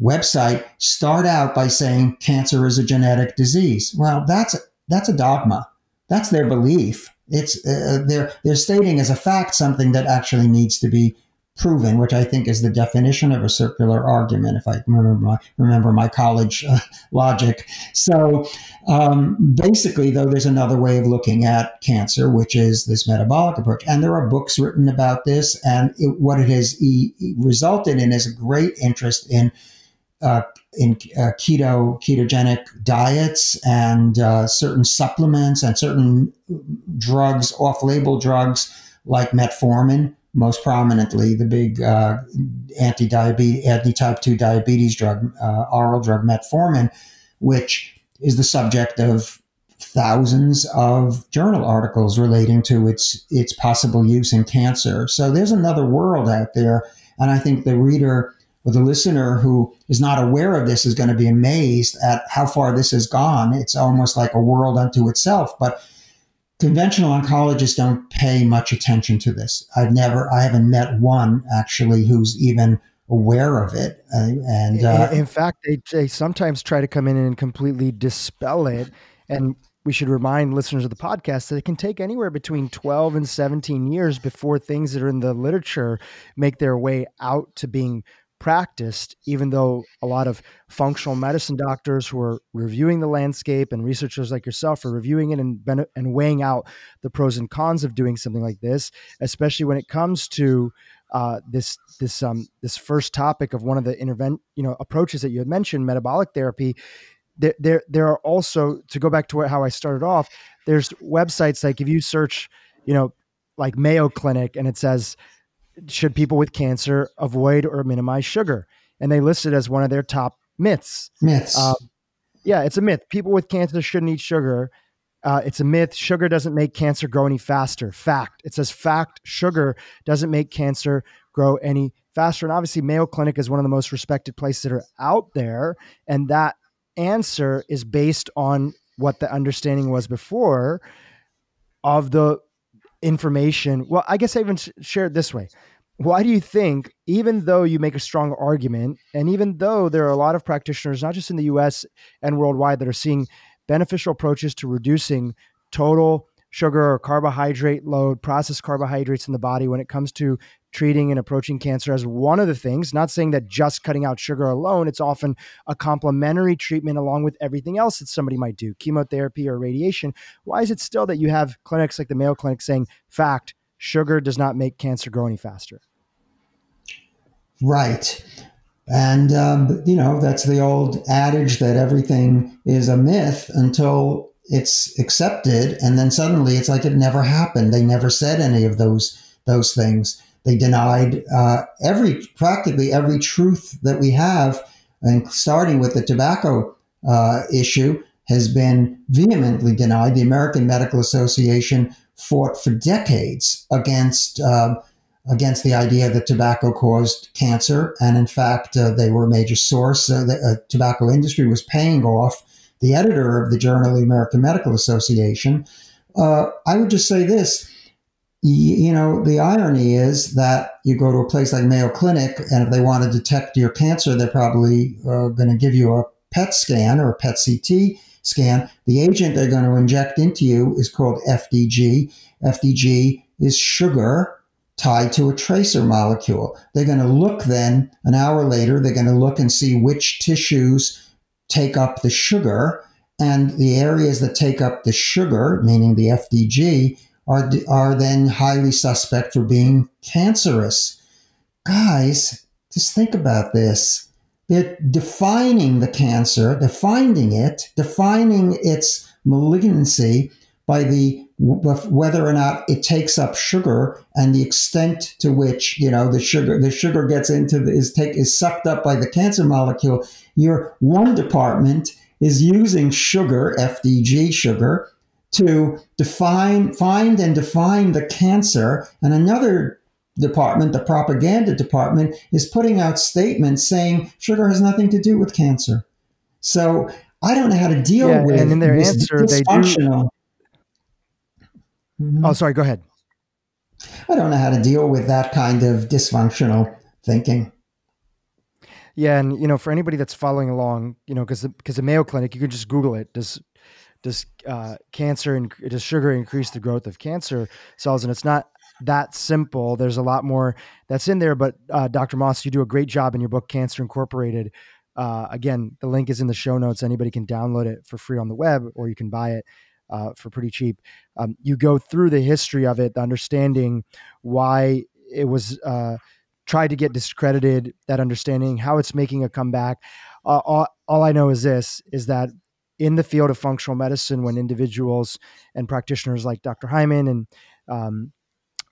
website, start out by saying cancer is a genetic disease. Well, that's that's a dogma. That's their belief. It's uh, they're they're stating as a fact something that actually needs to be proven, which I think is the definition of a circular argument, if I remember my, remember my college uh, logic. So um, basically, though, there's another way of looking at cancer, which is this metabolic approach. And there are books written about this, and it, what it has e- resulted in is a great interest in. Uh, in uh, keto ketogenic diets and uh, certain supplements and certain drugs off-label drugs like metformin most prominently the big uh, anti-diabetes, anti-type 2 diabetes drug, uh, oral drug metformin, which is the subject of thousands of journal articles relating to its its possible use in cancer. So there's another world out there, and I think the reader or the listener who is not aware of this is going to be amazed at how far this has gone. It's almost like a world unto itself, but conventional oncologists don't pay much attention to this. I've never, I haven't met one actually who's even aware of it. Uh, and uh, in, in, fact, they, they sometimes try to come in and completely dispel it. And we should remind listeners of the podcast that it can take anywhere between 12 and 17 years before things that are in the literature make their way out to being practiced, even though a lot of functional medicine doctors who are reviewing the landscape and researchers like yourself are reviewing it and, and weighing out the pros and cons of doing something like this, especially when it comes to uh, this this um, this first topic of one of the intervent you know approaches that you had mentioned, metabolic therapy. There, there, there are also to go back to what, how I started off. There's websites like if you search, you know, like Mayo Clinic, and it says should people with cancer avoid or minimize sugar? And they list it as one of their top myths. Myths. Uh, yeah, it's a myth. People with cancer shouldn't eat sugar. Uh, it's a myth. Sugar doesn't make cancer grow any faster. Fact. It says fact. Sugar doesn't make cancer grow any faster. And obviously, Mayo Clinic is one of the most respected places that are out there. And that answer is based on what the understanding was before of the information. Well, I guess I even share it this way. Why do you think, even though you make a strong argument, and even though there are a lot of practitioners, not just in the US and worldwide, that are seeing beneficial approaches to reducing total sugar or carbohydrate load, processed carbohydrates in the body when it comes to treating and approaching cancer as one of the things, not saying that just cutting out sugar alone, it's often a complementary treatment along with everything else that somebody might do, chemotherapy or radiation. Why is it still that you have clinics like the Mayo Clinic saying, fact, sugar does not make cancer grow any faster? Right. And, um, you know, that's the old adage that everything is a myth until it's accepted. And then suddenly it's like it never happened. They never said any of those, those things. They denied uh, every practically every truth that we have, and starting with the tobacco uh, issue, has been vehemently denied. The American Medical Association fought for decades against uh, against the idea that tobacco caused cancer, and in fact, uh, they were a major source. Uh, the uh, tobacco industry was paying off the editor of the Journal of the American Medical Association. I would just say this you know, the irony is that you go to a place like Mayo Clinic, and if they want to detect your cancer, they're probably uh, going to give you a PET scan or a PET CT scan. The agent they're going to inject into you is called FDG. FDG is sugar, tied to a tracer molecule. They're going to look then, an hour later, they're going to look and see which tissues take up the sugar. And the areas that take up the sugar, meaning the FDG, are, are then highly suspect for being cancerous. Guys, just think about this. They're defining the cancer, defining it, defining its malignancy by the whether or not it takes up sugar and the extent to which you know the sugar the sugar gets into the, is take is sucked up by the cancer molecule your one department is using sugar fdg sugar to define find and define the cancer and another department the propaganda department is putting out statements saying sugar has nothing to do with cancer so i don't know how to deal yeah, with and in their answer they do. Oh, sorry. Go ahead. I don't know how to deal with that kind of dysfunctional thinking. Yeah, and you know, for anybody that's following along, you know, because because the, Mayo Clinic, you can just Google it. Does does uh, cancer and does sugar increase the growth of cancer cells? And it's not that simple. There's a lot more that's in there. But uh, Dr. Moss, you do a great job in your book, Cancer Incorporated. Uh, again, the link is in the show notes. Anybody can download it for free on the web, or you can buy it uh, for pretty cheap. Um, you go through the history of it, the understanding why it was uh, tried to get discredited, that understanding how it's making a comeback. Uh, all, all I know is this: is that in the field of functional medicine, when individuals and practitioners like Dr. Hyman and um,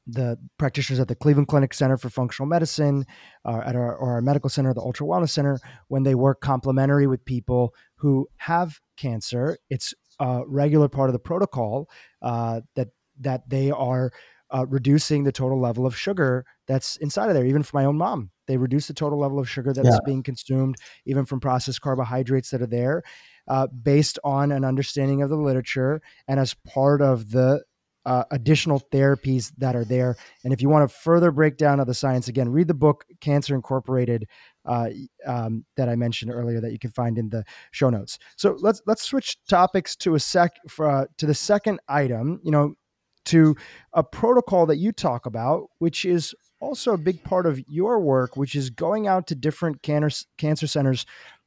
the practitioners at the Cleveland Clinic Center for Functional Medicine, uh, at our, or our medical center, the Ultra Wellness Center, when they work complementary with people who have cancer, it's a regular part of the protocol uh, that that they are uh, reducing the total level of sugar that's inside of there. Even for my own mom, they reduce the total level of sugar that's yeah. being consumed, even from processed carbohydrates that are there, uh, based on an understanding of the literature and as part of the uh, additional therapies that are there. And if you want a further breakdown of the science, again, read the book Cancer Incorporated uh, um, that I mentioned earlier that you can find in the show notes. So let's let's switch topics to a sec uh, to the second item. You know, to a protocol that you talk about, which is also a big part of your work, which is going out to different cancer cancer centers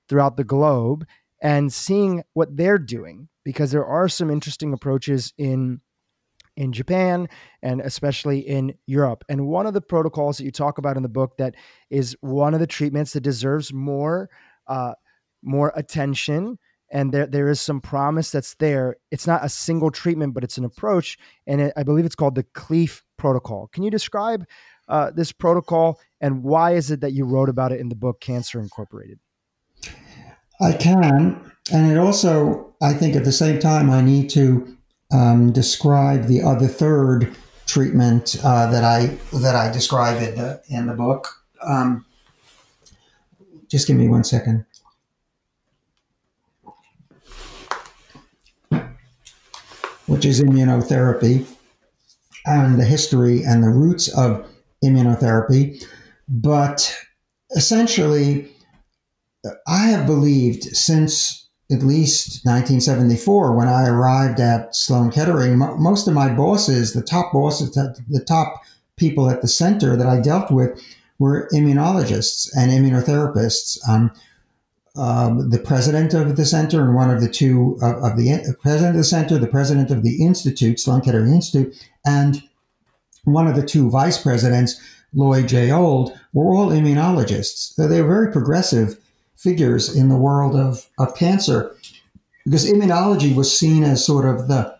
throughout the globe and seeing what they're doing because there are some interesting approaches in in Japan and especially in Europe. And one of the protocols that you talk about in the book that is one of the treatments that deserves more uh, more attention and there there is some promise that's there. It's not a single treatment, but it's an approach, and it, I believe it's called the Kleef protocol. Can you describe uh, this protocol and why is it that you wrote about it in the book Cancer Incorporated? I can, and it also I think at the same time I need to um, describe the other third treatment uh, that I that I describe in the in the book. Um, just give me one second. Which is immunotherapy and the history and the roots of immunotherapy. But essentially, I have believed since at least 1974 when I arrived at Sloan Kettering. most of my bosses, the top bosses, the top people at the center that I dealt with were immunologists and immunotherapists. Um, um, the president of the center and one of the two of, of the uh, president of the center, the president of the institute, Sloan Kettering Institute, and one of the two vice presidents, Lloyd J. Old, were all immunologists. So they were very progressive figures in the world of, of cancer because immunology was seen as sort of the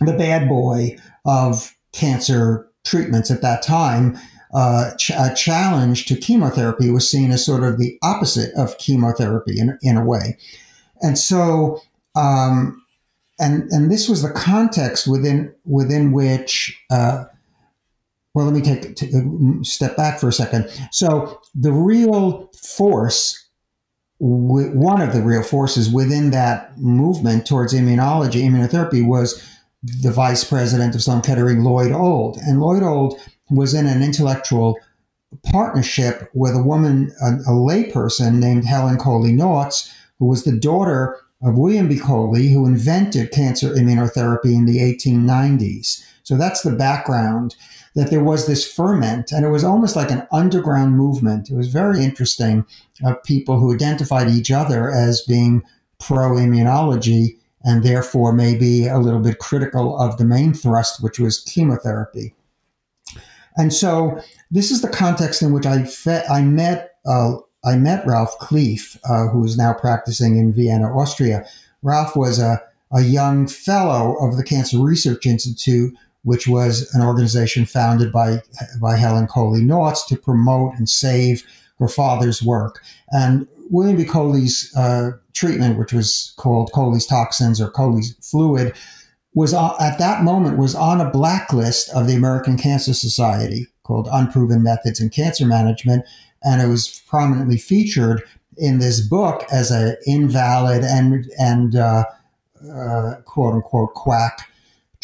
the bad boy of cancer treatments at that time. Uh, ch- a challenge to chemotherapy was seen as sort of the opposite of chemotherapy in, in a way. And so, um, and, and this was the context within, within which, uh, well, let me take, step back for a second. So the real force one of the real forces within that movement towards immunology, immunotherapy, was the vice president of Sloan Kettering, Lloyd Old. And Lloyd Old was in an intellectual partnership with a woman, a, a layperson named Helen Coley Nauts, who was the daughter of William B. Coley, who invented cancer immunotherapy in the 1890s. So that's the background that there was this ferment, and it was almost like an underground movement. It was very interesting of people who identified each other as being pro immunology and therefore maybe a little bit critical of the main thrust, which was chemotherapy. And so this is the context in which I, fe- I met uh, I met Ralph Kleef, uh, who is now practicing in Vienna, Austria. Ralph was a, a young fellow of the Cancer Research Institute, which was an organization founded by, by Helen Coley Nauts to promote and save her father's work. And William B. Coley's uh, treatment, which was called Coley's toxins or Coley's fluid, was uh, at that moment was on a blacklist of the American Cancer Society called Unproven Methods in Cancer Management, and it was prominently featured in this book as an invalid and and uh, uh, quote unquote quack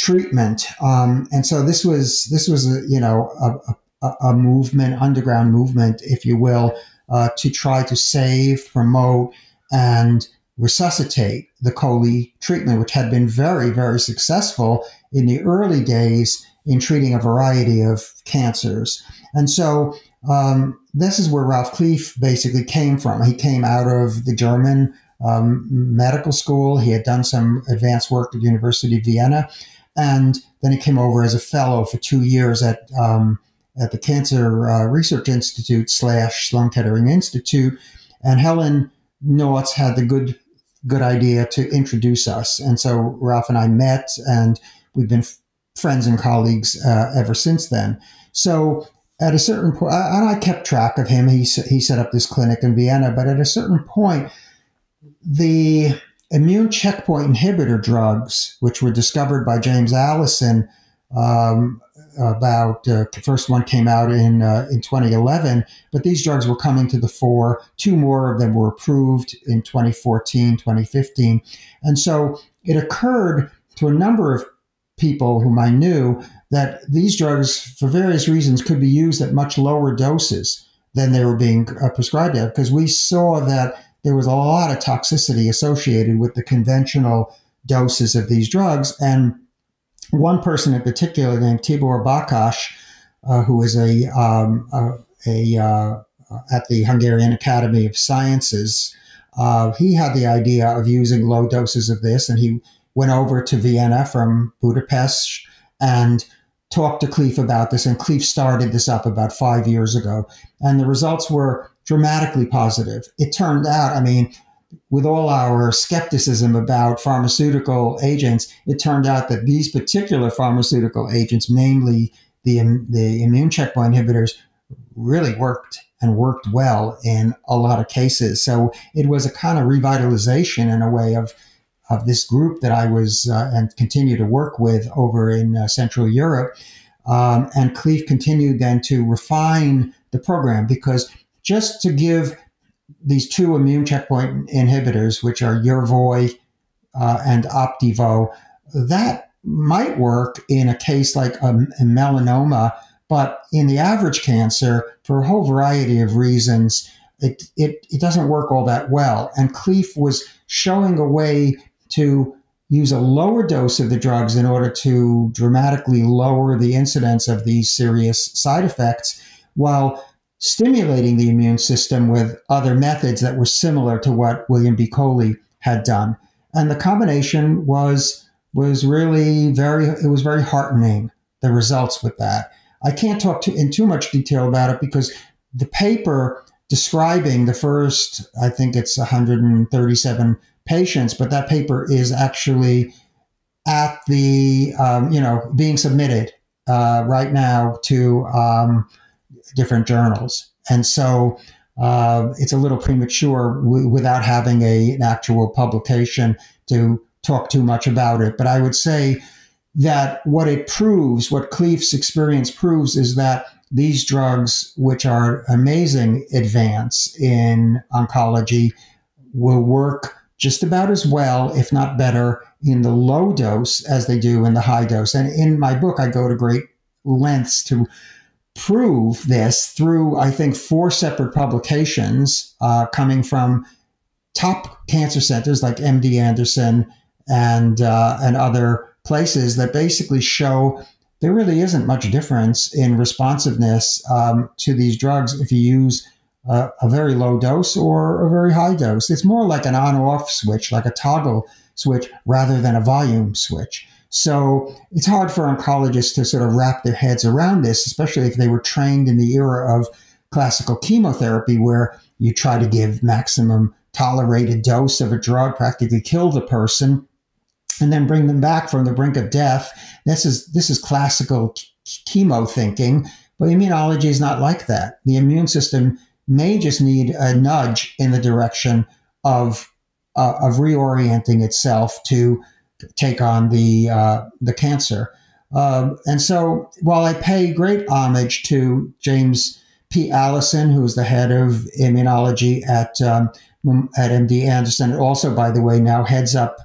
treatment. Um, and so this was this was a you know a, a, a movement, underground movement, if you will, uh, to try to save, promote, and resuscitate the Coley treatment, which had been very, very successful in the early days in treating a variety of cancers. And so um, this is where Ralph Kleef basically came from. He came out of the German um, medical school. He had done some advanced work at the University of Vienna, and then he came over as a fellow for two years at um, at the Cancer uh, Research Institute slash Sloan Kettering Institute. And Helen Nauts had the good good idea to introduce us, and so Ralph and I met, and we've been f- friends and colleagues uh, ever since then. So at a certain point, and I kept track of him. He he set up this clinic in Vienna, but at a certain point, the immune checkpoint inhibitor drugs, which were discovered by James Allison, um, about uh, the first one came out in uh, in 2011, but these drugs were coming to the fore. Two more of them were approved in 2014, 2015, and so it occurred to a number of people whom I knew that these drugs, for various reasons, could be used at much lower doses than they were being uh, prescribed at, because we saw that there was a lot of toxicity associated with the conventional doses of these drugs. And one person in particular, named Tibor Bakacs, uh, who is a, um, a, a uh, at the Hungarian Academy of Sciences, uh, he had the idea of using low doses of this, and he went over to Vienna from Budapest and talked to Kleef about this, and Kleef started this up about five years ago, and the results were dramatically positive. It turned out, I mean, with all our skepticism about pharmaceutical agents, it turned out that these particular pharmaceutical agents, namely the, the immune checkpoint inhibitors, really worked and worked well in a lot of cases. So it was a kind of revitalization in a way of of this group that I was uh, and continue to work with over in uh, Central Europe. Um, and Kleef continued then to refine the program because just to give these two immune checkpoint inhibitors, which are Yervoy uh, and Opdivo, that might work in a case like a, a melanoma, but in the average cancer, for a whole variety of reasons, it, it, it doesn't work all that well. And Kleef was showing a way to use a lower dose of the drugs in order to dramatically lower the incidence of these serious side effects while stimulating the immune system with other methods that were similar to what William B. Coley had done. And the combination was was really very it was very heartening the results with that. I can't talk to, in too much detail about it because the paper describing the first I think it's 137 patients, but that paper is actually at the, um, you know, being submitted uh, right now to um, different journals. And so uh, it's a little premature w- without having a, an actual publication to talk too much about it. But I would say that what it proves, what Kleef's experience proves, is that these drugs, which are amazing advance in oncology, will work just about as well, if not better, in the low dose as they do in the high dose. And in my book, I go to great lengths to prove this through, I think, four separate publications uh, coming from top cancer centers like MD Anderson and uh, and other places that basically show there really isn't much difference in responsiveness um, to these drugs if you use a, a, very low dose or a very high dose. It's more like an on off switch, like a toggle switch, rather than a volume switch. So it's hard for oncologists to sort of wrap their heads around this, especially if they were trained in the era of classical chemotherapy, where you try to give maximum tolerated dose of a drug, practically kill the person, and then bring them back from the brink of death. This is this is classical chemo thinking, but immunology is not like that. The immune system may just need a nudge in the direction of uh, of reorienting itself to take on the uh, the cancer. Um, and so, while I pay great homage to James P. Allison, who is the head of immunology at um, at MD Anderson, also, by the way, now heads up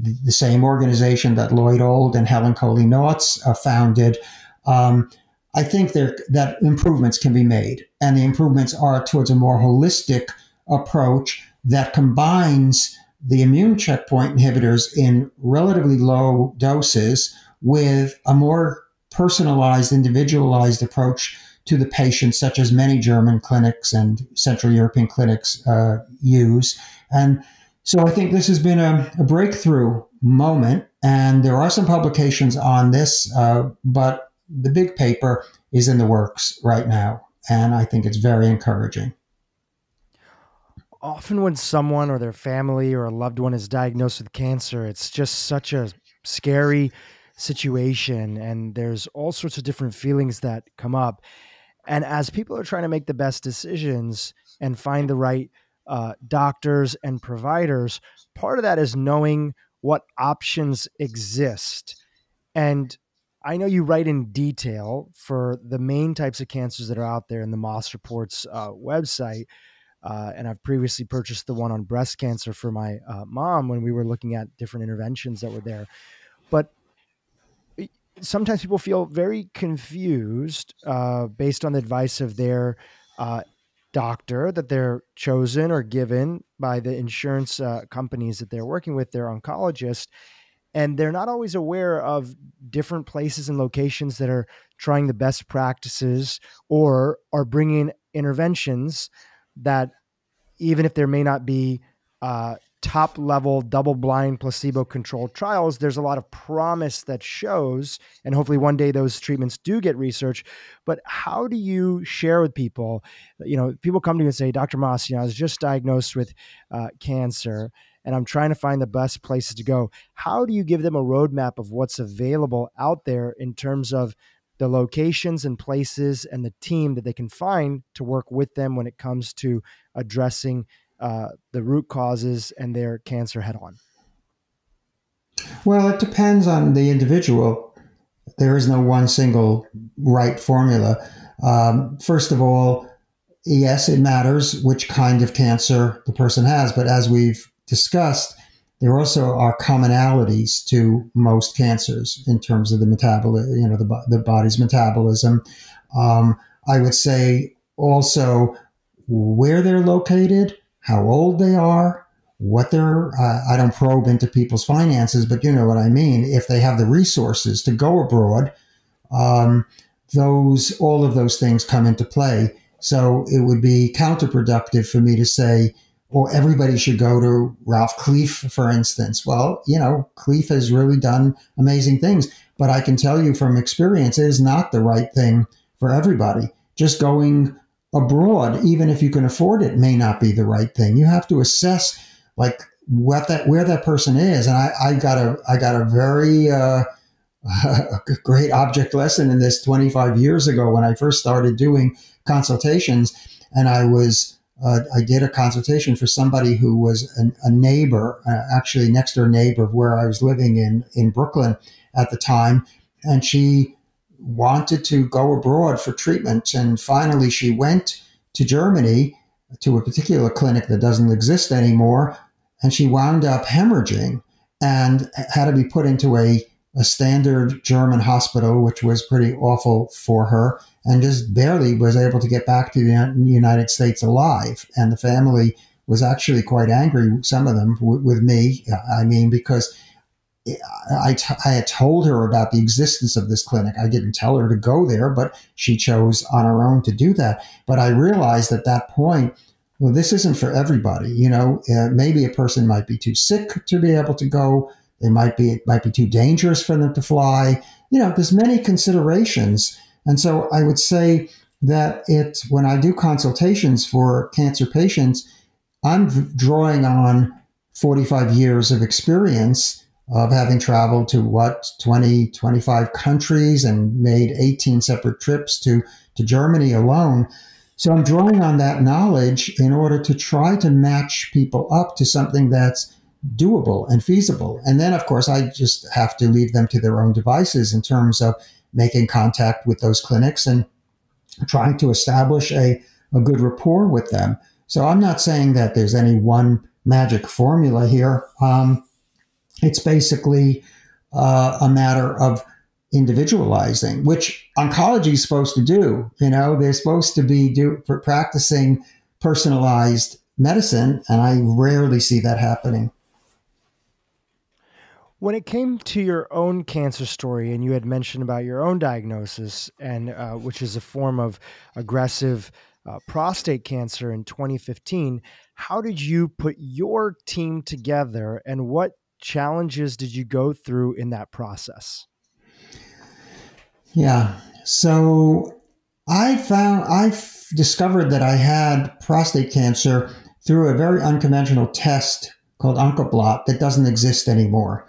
the same organization that Lloyd Old and Helen Coley Nauts uh, founded. Um, I think there, that improvements can be made, and the improvements are towards a more holistic approach that combines the immune checkpoint inhibitors in relatively low doses with a more personalized, individualized approach to the patient, such as many German clinics and Central European clinics uh, use. And so I think this has been a, a, breakthrough moment, and there are some publications on this, uh, but the big paper is in the works right now, and I think it's very encouraging. Often, when someone or their family or a loved one is diagnosed with cancer, it's just such a scary situation, and there's all sorts of different feelings that come up. And as people are trying to make the best decisions and find the right uh, doctors and providers, part of that is knowing what options exist. And I know you write in detail for the main types of cancers that are out there in the Moss Reports uh, website. Uh, and I've previously purchased the one on breast cancer for my uh, mom when we were looking at different interventions that were there. But sometimes people feel very confused uh, based on the advice of their uh, doctor that they're chosen or given by the insurance uh, companies that they're working with, their oncologist. And they're not always aware of different places and locations that are trying the best practices or are bringing interventions that, even if there may not be uh, top level double blind placebo controlled trials there's a lot of promise that shows and hopefully one day those treatments do get research but how do you share with people you know people come to you and say dr moss you know i was just diagnosed with uh, cancer and i'm trying to find the best places to go. How do you give them a roadmap of what's available out there in terms of the locations and places and the team that they can find to work with them when it comes to addressing uh, the root causes and their cancer head on? Well, it depends on the individual. There is no one single right formula. Um, first of all, yes, it matters which kind of cancer the person has, but as we've discussed, there also are commonalities to most cancers in terms of the metabolism, you know, the, the body's metabolism. Um, I would say also where they're located how old they are, what they're, uh, I don't probe into people's finances, but you know what I mean. If they have the resources to go abroad, um, those, all of those things come into play. So it would be counterproductive for me to say, well, everybody should go to Ralph Kleef, for instance. Well, you know, Kleef has really done amazing things, but I can tell you from experience, it is not the right thing for everybody. Just going abroad, even if you can afford it, may not be the right thing. You have to assess like what that where that person is. And I, I got a I got a very uh, a great object lesson in this 25 years ago when I first started doing consultations, and I was uh, I did a consultation for somebody who was an, a neighbor, uh, actually next door neighbor of where I was living in in Brooklyn at the time, and she wanted to go abroad for treatment. And finally, she went to Germany to a particular clinic that doesn't exist anymore. And she wound up hemorrhaging and had to be put into a, a standard German hospital, which was pretty awful for her, and just barely was able to get back to the United States alive. And the family was actually quite angry, some of them with me. I mean, because I, t- I had told her about the existence of this clinic. I didn't tell her to go there, but she chose on her own to do that. But I realized at that point, well, this isn't for everybody. You know, uh, maybe a person might be too sick to be able to go. They might be it might be too dangerous for them to fly. You know, there's many considerations, and so I would say that it when I do consultations for cancer patients, I'm drawing on 45 years of experience of having traveled to what 20 25 countries and made 18 separate trips to to Germany alone so I'm drawing on that knowledge in order to try to match people up to something that's doable and feasible and then of course I just have to leave them to their own devices in terms of making contact with those clinics and trying to establish a, a good rapport with them so I'm not saying that there's any one magic formula here um, it's basically uh, a matter of individualizing, which oncology is supposed to do. You know, they're supposed to be do practicing personalized medicine, and I rarely see that happening. When it came to your own cancer story, and you had mentioned about your own diagnosis, and uh, which is a form of aggressive uh, prostate cancer in 2015, how did you put your team together, and what challenges did you go through in that process? Yeah. So I found, I discovered that I had prostate cancer through a very unconventional test called Oncoblot that doesn't exist anymore.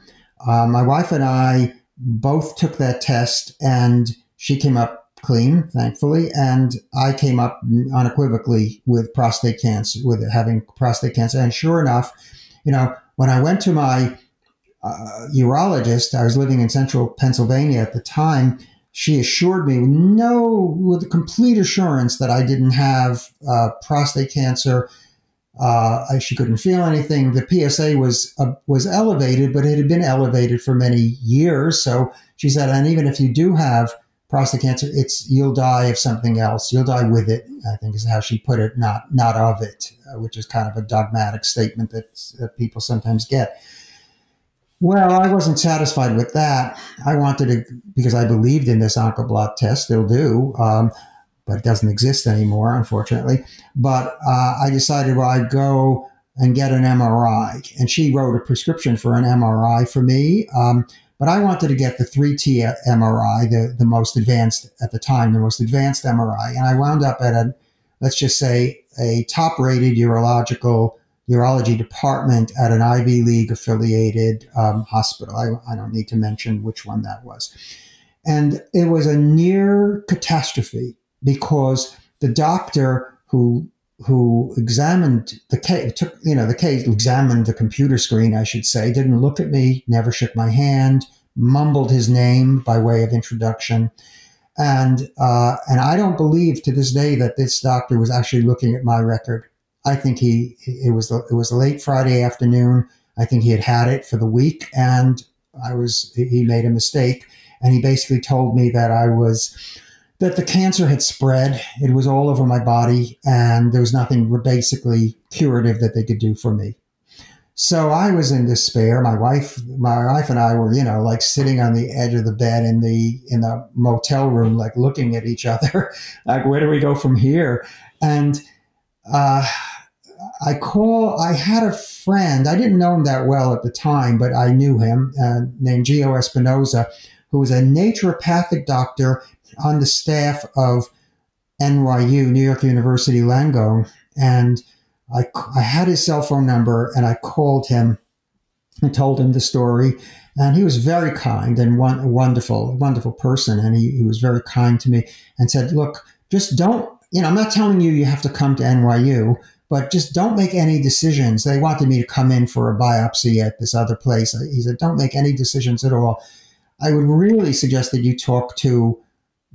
Uh, my wife and I both took that test and she came up clean, thankfully, and I came up unequivocally with prostate cancer, with having prostate cancer. And sure enough, you know, when I went to my uh, urologist, I was living in central Pennsylvania at the time. She assured me, no, with complete assurance that I didn't have uh, prostate cancer. Uh, she couldn't feel anything. The PSA was uh, was elevated, but it had been elevated for many years. So she said, and even if you do have prostate cancer, it's you'll die of something else. You'll die with it. I think is how she put it, not not of it, uh, which is kind of a dogmatic statement that, people sometimes get. Well, I wasn't satisfied with that. I wanted to, because I believed in this Oncoblot test, still do, um, but it doesn't exist anymore, unfortunately. But uh, I decided, well, I'd go and get an MRI. And she wrote a prescription for an MRI for me. Um, but I wanted to get the 3T MRI, the, the most advanced at the time, the most advanced MRI. And I wound up at a, let's just say, a top rated urological urology department at an Ivy League affiliated um, hospital. I, I don't need to mention which one that was. And it was a near catastrophe because the doctor who who examined the case took you know the case examined the computer screen I should say didn't look at me never shook my hand mumbled his name by way of introduction. And uh, and I don't believe to this day that this doctor was actually looking at my record. I think he it was it was late Friday afternoon. I think he had had it for the week, and I was he made a mistake, and he basically told me that I was that the cancer had spread. It was all over my body, and there was nothing basically curative that they could do for me. So I was in despair. My wife, my wife and I were, you know, like sitting on the edge of the bed in the in the motel room, like looking at each other, like where do we go from here? And uh, I call. I had a friend. I didn't know him that well at the time, but I knew him, uh, named Geo Espinosa, who was a naturopathic doctor on the staff of NYU, New York University Langone, and I, I had his cell phone number, and I called him and told him the story. And he was very kind and one, wonderful, wonderful person. And he, he was very kind to me and said, "Look, just don't. You know, I'm not telling you you have to come to NYU." but just don't make any decisions. They wanted me to come in for a biopsy at this other place. He said, don't make any decisions at all. I would really suggest that you talk to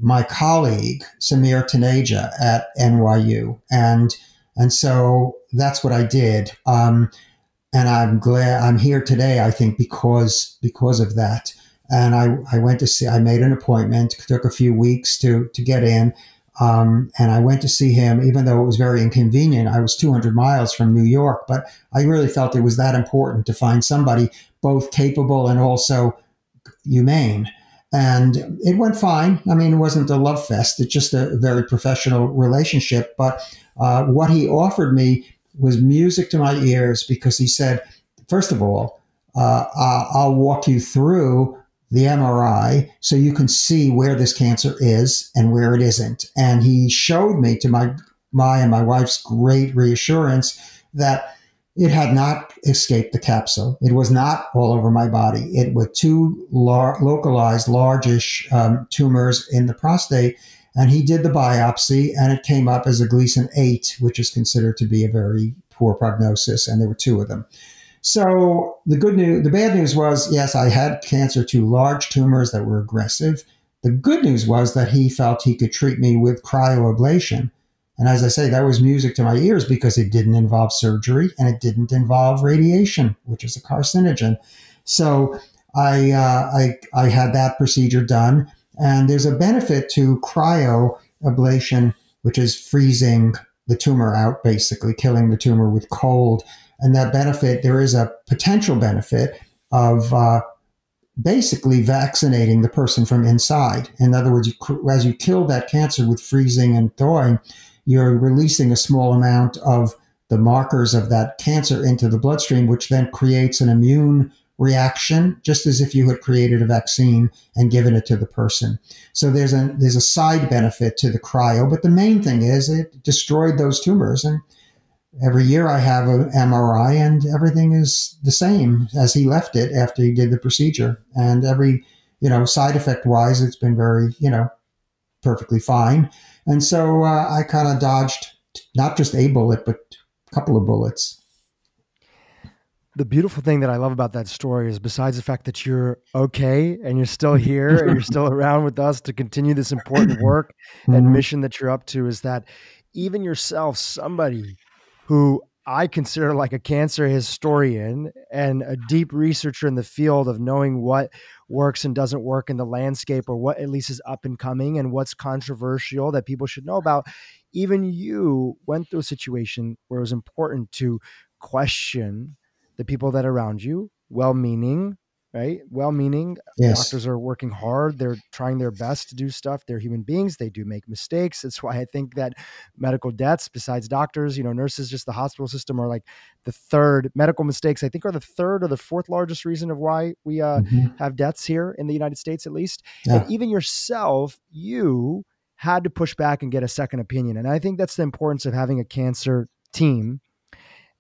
my colleague, Samir Taneja at NYU. And, and so that's what I did. Um, and I'm glad I'm here today, I think, because, because of that. And I, I went to see, I made an appointment, took a few weeks to, to get in. Um, and I went to see him, even though it was very inconvenient. I was 200 miles from New York, but I really felt it was that important to find somebody both capable and also humane. And it went fine. I mean, it wasn't a love fest, it's just a very professional relationship. But uh, what he offered me was music to my ears because he said, first of all, uh, I'll walk you through the MRI so you can see where this cancer is and where it isn't. And he showed me to my my and my wife's great reassurance that it had not escaped the capsule. It was not all over my body. It was two lar- localized, largish um, tumors in the prostate. And he did the biopsy, and it came up as a Gleason 8, which is considered to be a very poor prognosis. And there were two of them. So the good news, the bad news was, yes, I had cancer, two large tumors that were aggressive. The good news was that he felt he could treat me with cryoablation. And as I say, that was music to my ears because it didn't involve surgery and it didn't involve radiation, which is a carcinogen. So I, uh, I, I had that procedure done. And there's a benefit to cryoablation, which is freezing the tumor out, basically killing the tumor with cold and that benefit, there is a potential benefit of uh, basically vaccinating the person from inside. In other words, as you kill that cancer with freezing and thawing, you're releasing a small amount of the markers of that cancer into the bloodstream, which then creates an immune reaction, just as if you had created a vaccine and given it to the person. So there's a there's a side benefit to the cryo, but the main thing is it destroyed those tumors and every year I have an MRI and everything is the same as he left it after he did the procedure. And every, you know, side effect wise, it's been very, you know, perfectly fine. And so uh, I kind of dodged not just a bullet, but a couple of bullets. The beautiful thing that I love about that story is besides the fact that you're okay and you're still here and you're still around with us to continue this important work mm-hmm. and mission that you're up to is that even yourself, somebody who I consider like a cancer historian and a deep researcher in the field of knowing what works and doesn't work in the landscape or what at least is up and coming and what's controversial that people should know about. Even you went through a situation where it was important to question the people that are around you, well meaning, right? Well meaning. Yes. Doctors are working hard. They're trying their best to do stuff. They're human beings. They do make mistakes. That's why I think that medical deaths, besides doctors, you know, nurses, just the hospital system are like the third medical mistakes, I think are the third or the fourth largest reason of why we uh, mm-hmm. have deaths here in the United States, at least. Yeah. And even yourself, you had to push back and get a second opinion. And I think that's the importance of having a cancer team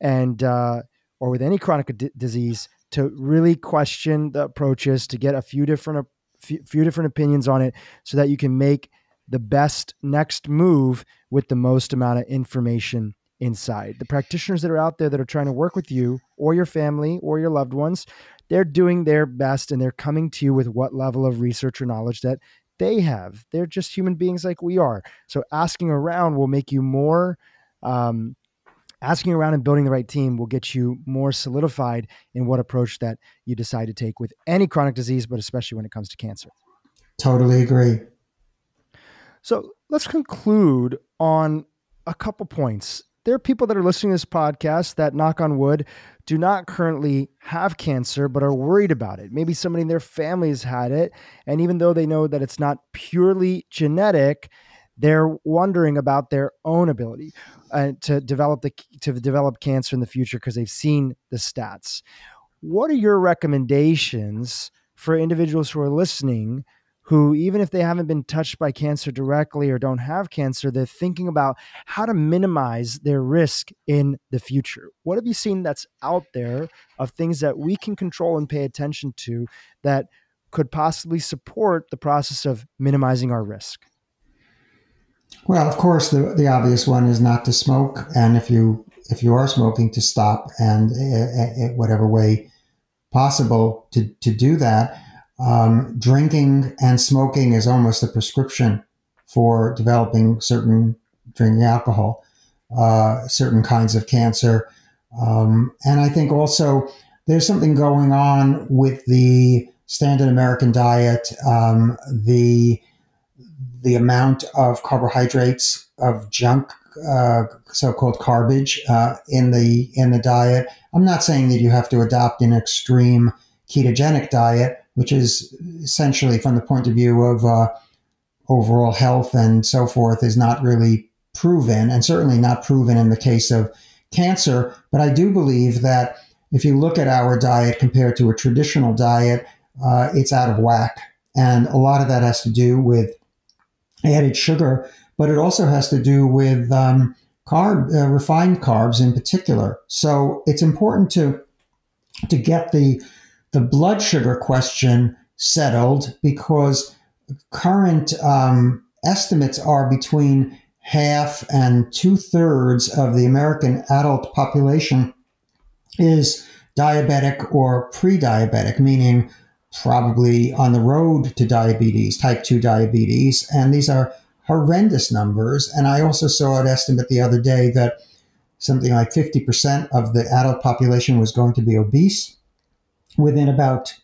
and, uh, or with any chronic d- disease to really question the approaches, to get a few different a few different opinions on it, so that you can make the best next move with the most amount of information inside. The practitioners that are out there that are trying to work with you or your family or your loved ones, they're doing their best and they're coming to you with what level of research or knowledge that they have. They're just human beings like we are. So asking around will make you more um, asking around and building the right team will get you more solidified in what approach that you decide to take with any chronic disease, but especially when it comes to cancer. Totally agree. So let's conclude on a couple points. There are people that are listening to this podcast that, knock on wood, do not currently have cancer, but are worried about it. Maybe somebody in their family has had it. And even though they know that it's not purely genetic, they're wondering about their own ability uh, to develop the to develop cancer in the future because they've seen the stats. What are your recommendations for individuals who are listening who even if they haven't been touched by cancer directly or don't have cancer they're thinking about how to minimize their risk in the future what have you seen that's out there of things that we can control and pay attention to that could possibly support the process of minimizing our risk well, of course, the the obvious one is not to smoke, and if you if you are smoking, to stop, and in whatever way possible to to do that. Um, drinking and smoking is almost a prescription for developing certain drinking alcohol, uh, certain kinds of cancer, um, and I think also there's something going on with the standard American diet. Um, the the amount of carbohydrates of junk, uh, so-called garbage, uh, in the in the diet. I'm not saying that you have to adopt an extreme ketogenic diet, which is essentially from the point of view of uh, overall health and so forth, is not really proven, and certainly not proven in the case of cancer. But I do believe that if you look at our diet compared to a traditional diet, uh, it's out of whack. And a lot of that has to do with added sugar, but it also has to do with um, carb, uh, refined carbs in particular. So it's important to to get the the blood sugar question settled because current um, estimates are between half and two thirds of the American adult population is diabetic or pre diabetic, meaning probably on the road to diabetes, type 2 diabetes. And these are horrendous numbers. And I also saw an estimate the other day that something like 50% of the adult population was going to be obese within about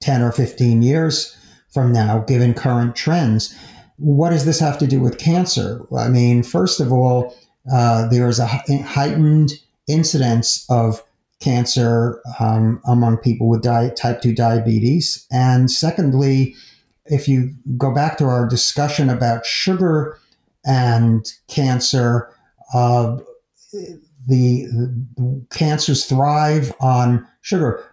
10 or 15 years from now, given current trends. What does this have to do with cancer? I mean, first of all, uh, there is a heightened incidence of cancer um, among people with di- type 2 diabetes. And secondly, if you go back to our discussion about sugar and cancer, uh, the, the, cancers thrive on sugar.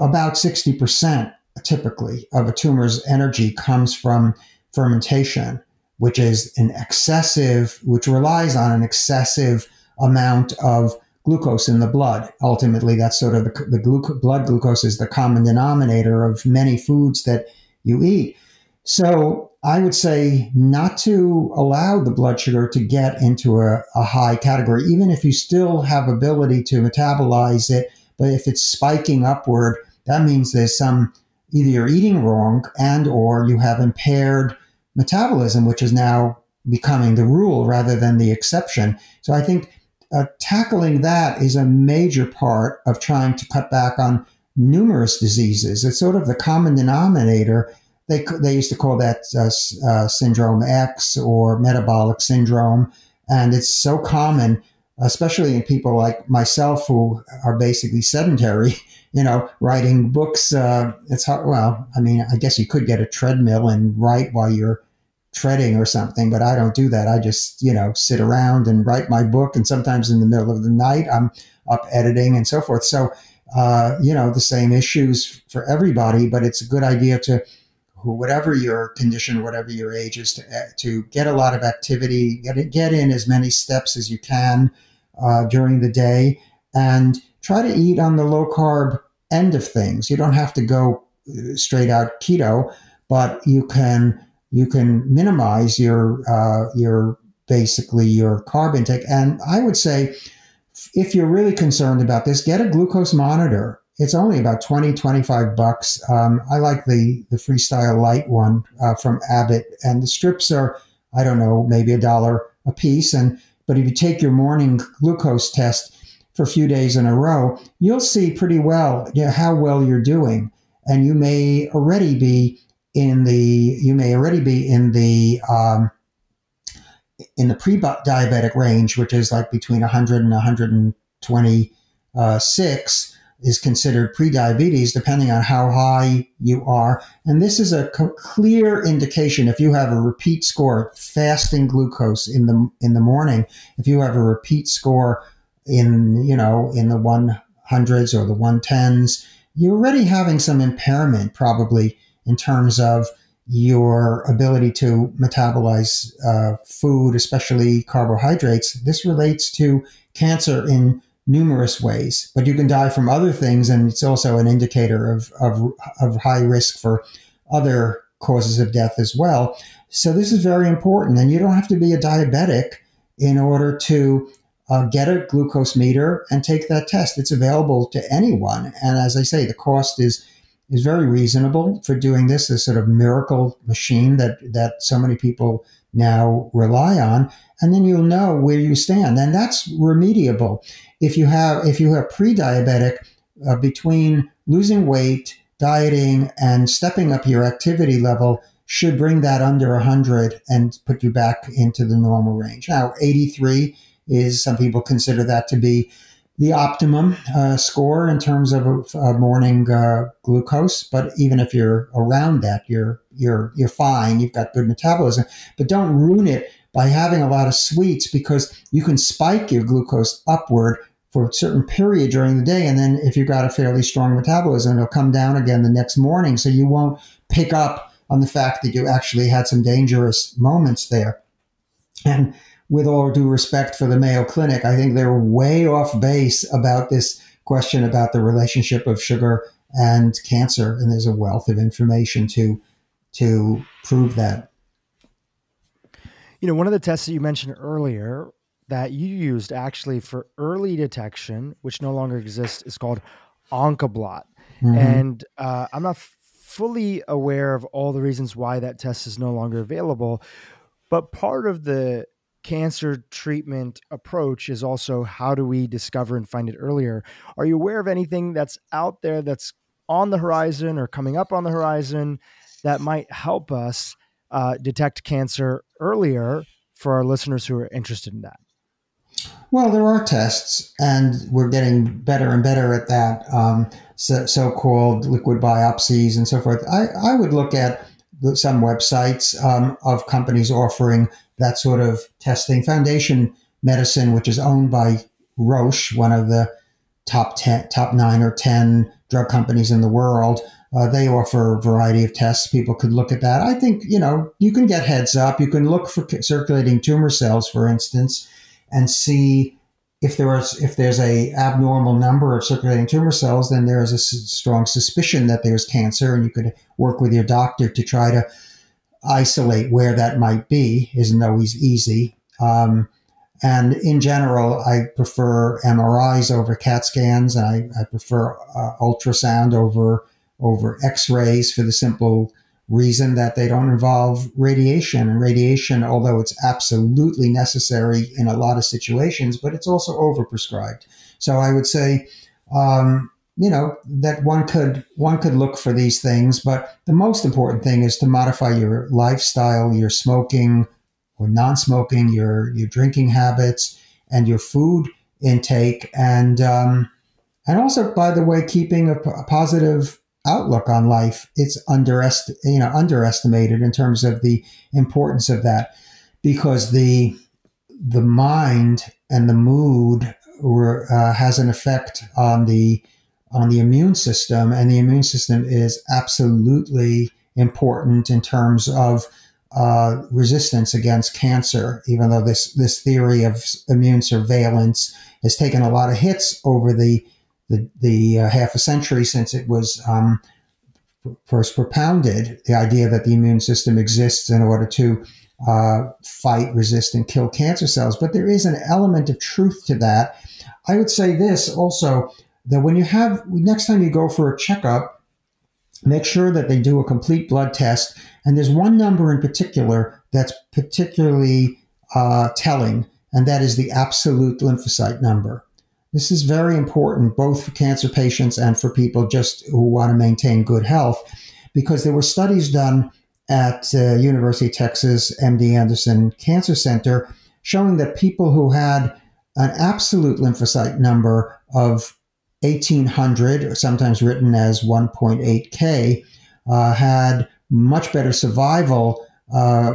About 60% typically of a tumor's energy comes from fermentation, which is an excessive, which relies on an excessive amount of glucose in the blood. Ultimately, that's sort of the, the blood glucose is the common denominator of many foods that you eat. So I would say not to allow the blood sugar to get into a, a high category, even if you still have ability to metabolize it. But if it's spiking upward, that means there's some either you're eating wrong and or you have impaired metabolism, which is now becoming the rule rather than the exception. So I think uh, tackling that is a major part of trying to cut back on numerous diseases. It's sort of the common denominator. They, they used to call that uh, uh, syndrome X or metabolic syndrome. And it's so common, especially in people like myself who are basically sedentary, you know, writing books. Uh, it's hard. Well, I mean, I guess you could get a treadmill and write while you're treading or something, but I don't do that. I just, you know, sit around and write my book. And sometimes in the middle of the night, I'm up editing and so forth. So, uh, you know, the same issues for everybody, but it's a good idea to, whatever your condition, whatever your age is, to, to get a lot of activity, get, get in as many steps as you can uh, during the day, and try to eat on the low carb end of things. You don't have to go uh, straight out keto, but you can you can minimize your uh, your basically your carb intake. And I would say, if you're really concerned about this, get a glucose monitor. It's only about 20, 25 bucks. Um, I like the, the FreeStyle Lite one uh, from Abbott. And the strips are, I don't know, maybe a dollar a piece. And But if you take your morning glucose test for a few days in a row, you'll see pretty well you know, how well you're doing. And you may already be in the you may already be in the um, in the pre-diabetic range, which is like between 100 and 126, is considered pre-diabetes, depending on how high you are. And this is a clear indication if you have a repeat score fasting glucose in the in the morning, if you have a repeat score in you know in the 100s or the 110s, you're already having some impairment probably in terms of your ability to metabolize uh, food, especially carbohydrates. This relates to cancer in numerous ways, but you can die from other things, and it's also an indicator of, of, of high risk for other causes of death as well. So, this is very important, and you don't have to be a diabetic in order to uh, get a glucose meter and take that test. It's available to anyone. And as I say, the cost is is very reasonable for doing this, this sort of miracle machine that, that so many people now rely on. And then you'll know where you stand. And that's remediable. If you have, if you have pre-diabetic uh, between losing weight, dieting, and stepping up your activity level, should bring that under 100 and put you back into the normal range. Now, 83 is some people consider that to be the optimum uh, score in terms of morning uh, glucose. But even if you're around that, you're you're you're fine. You've got good metabolism. But don't ruin it by having a lot of sweets because you can spike your glucose upward for a certain period during the day, and then if you've got a fairly strong metabolism, it'll come down again the next morning. So you won't pick up on the fact that you actually had some dangerous moments there. And with all due respect for the Mayo Clinic, I think they're way off base about this question about the relationship of sugar and cancer. And there's a wealth of information to to prove that. You know, one of the tests that you mentioned earlier that you used actually for early detection, which no longer exists, is called Oncoblot. Mm-hmm. And uh, I'm not fully aware of all the reasons why that test is no longer available, but part of the cancer treatment approach is also how do we discover and find it earlier. Are you aware of anything that's out there that's on the horizon or coming up on the horizon that might help us uh, detect cancer earlier for our listeners who are interested in that? Well, there are tests, and we're getting better and better at that. Um, so, called liquid biopsies and so forth. I, I would look at some websites um, of companies offering that sort of testing. Foundation Medicine, which is owned by Roche, one of the top ten, top nine or ten drug companies in the world. Uh, they offer a variety of tests. People could look at that. I think you know you can get heads up. You can look for circulating tumor cells, for instance, and see if there is if there's a abnormal number of circulating tumor cells. Then there is a strong suspicion that there's cancer, and you could work with your doctor to try to isolate where that might be isn't always easy. Um, and in general, I prefer MRIs over CAT scans. I, I prefer uh, ultrasound over over X-rays for the simple reason that they don't involve radiation. And radiation, although it's absolutely necessary in a lot of situations, but it's also overprescribed. So I would say um, you know that one could one could look for these things but the most important thing is to modify your lifestyle your smoking or non-smoking your your drinking habits and your food intake and um, and also by the way keeping a, positive outlook on life. It's underest you know underestimated in terms of the importance of that because the the mind and the mood were, uh, has an effect on the on the immune system, and the immune system is absolutely important in terms of uh, resistance against cancer. Even though this this theory of immune surveillance has taken a lot of hits over the the, the uh, half a century since it was um, first propounded, the idea that the immune system exists in order to uh, fight, resist, and kill cancer cells. But there is an element of truth to that. I would say this also that when you have next time you go for a checkup, make sure that they do a complete blood test. And there's one number in particular that's particularly uh, telling, and that is the absolute lymphocyte number. This is very important both for cancer patients and for people just who want to maintain good health, because there were studies done at uh, University of Texas MD Anderson Cancer Center showing that people who had an absolute lymphocyte number of 1800, sometimes written as 1.8K, uh, had much better survival uh,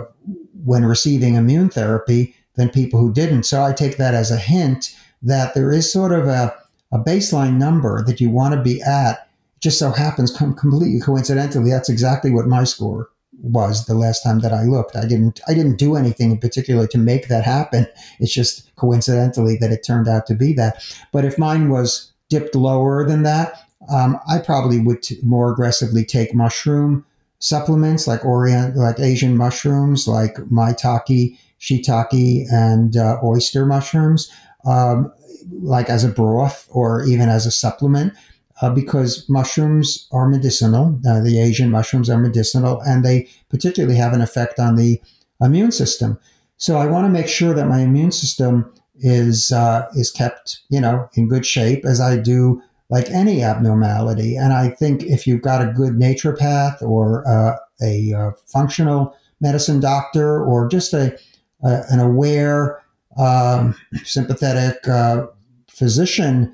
when receiving immune therapy than people who didn't. So I take that as a hint that there is sort of a, a baseline number that you want to be at. It just so happens, com- completely coincidentally, that's exactly what my score was the last time that I looked. I didn't I didn't do anything in particular to make that happen. It's just coincidentally that it turned out to be that. But if mine was dipped lower than that, um, I probably would t- more aggressively take mushroom supplements like Orient, like Asian mushrooms, like maitake, shiitake, and uh, oyster mushrooms, um, like as a broth or even as a supplement, uh, because mushrooms are medicinal. Uh, the Asian mushrooms are medicinal, and they particularly have an effect on the immune system. So I want to make sure that my immune system is uh, is kept you know in good shape as I do like any abnormality. And I think if you've got a good naturopath or uh, a uh, functional medicine doctor or just a, a an aware, um, sympathetic uh, physician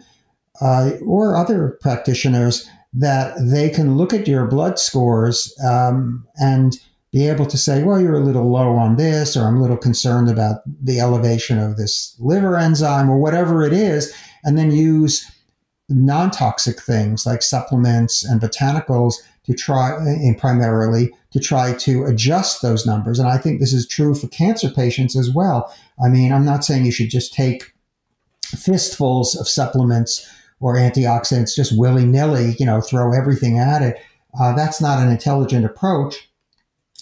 uh, or other practitioners that they can look at your blood scores um, and be able to say, well, you're a little low on this, or I'm a little concerned about the elevation of this liver enzyme, or whatever it is, and then use non toxic things like supplements and botanicals to try, and primarily to try to adjust those numbers. And I think this is true for cancer patients as well. I mean, I'm not saying you should just take fistfuls of supplements or antioxidants just willy nilly, you know, throw everything at it. Uh, that's not an intelligent approach.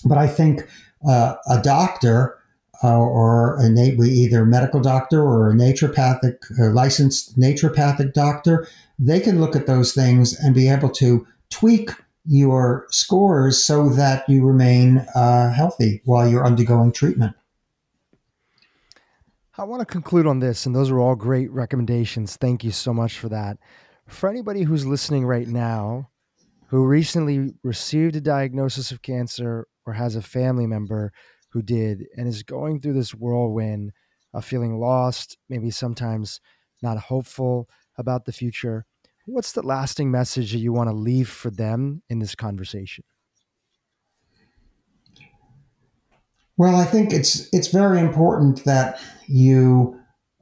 But I think uh, a doctor uh, or a either a medical doctor or a naturopathic uh, licensed naturopathic doctor, they can look at those things and be able to tweak your scores so that you remain uh, healthy while you're undergoing treatment. I want to conclude on this, and those are all great recommendations. Thank you so much for that. For anybody who's listening right now who recently received a diagnosis of cancer or has a family member who did and is going through this whirlwind of feeling lost, maybe sometimes not hopeful about the future, what's the lasting message that you want to leave for them in this conversation? Well, I think it's it's very important that you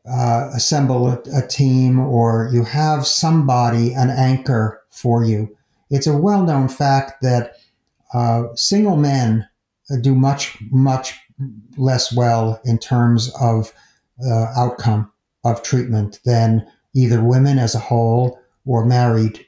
uh, assemble a, a, team or you have somebody an anchor for you. It's a well known fact that uh, single men do much much less well in terms of uh, outcome of treatment than either women as a whole or married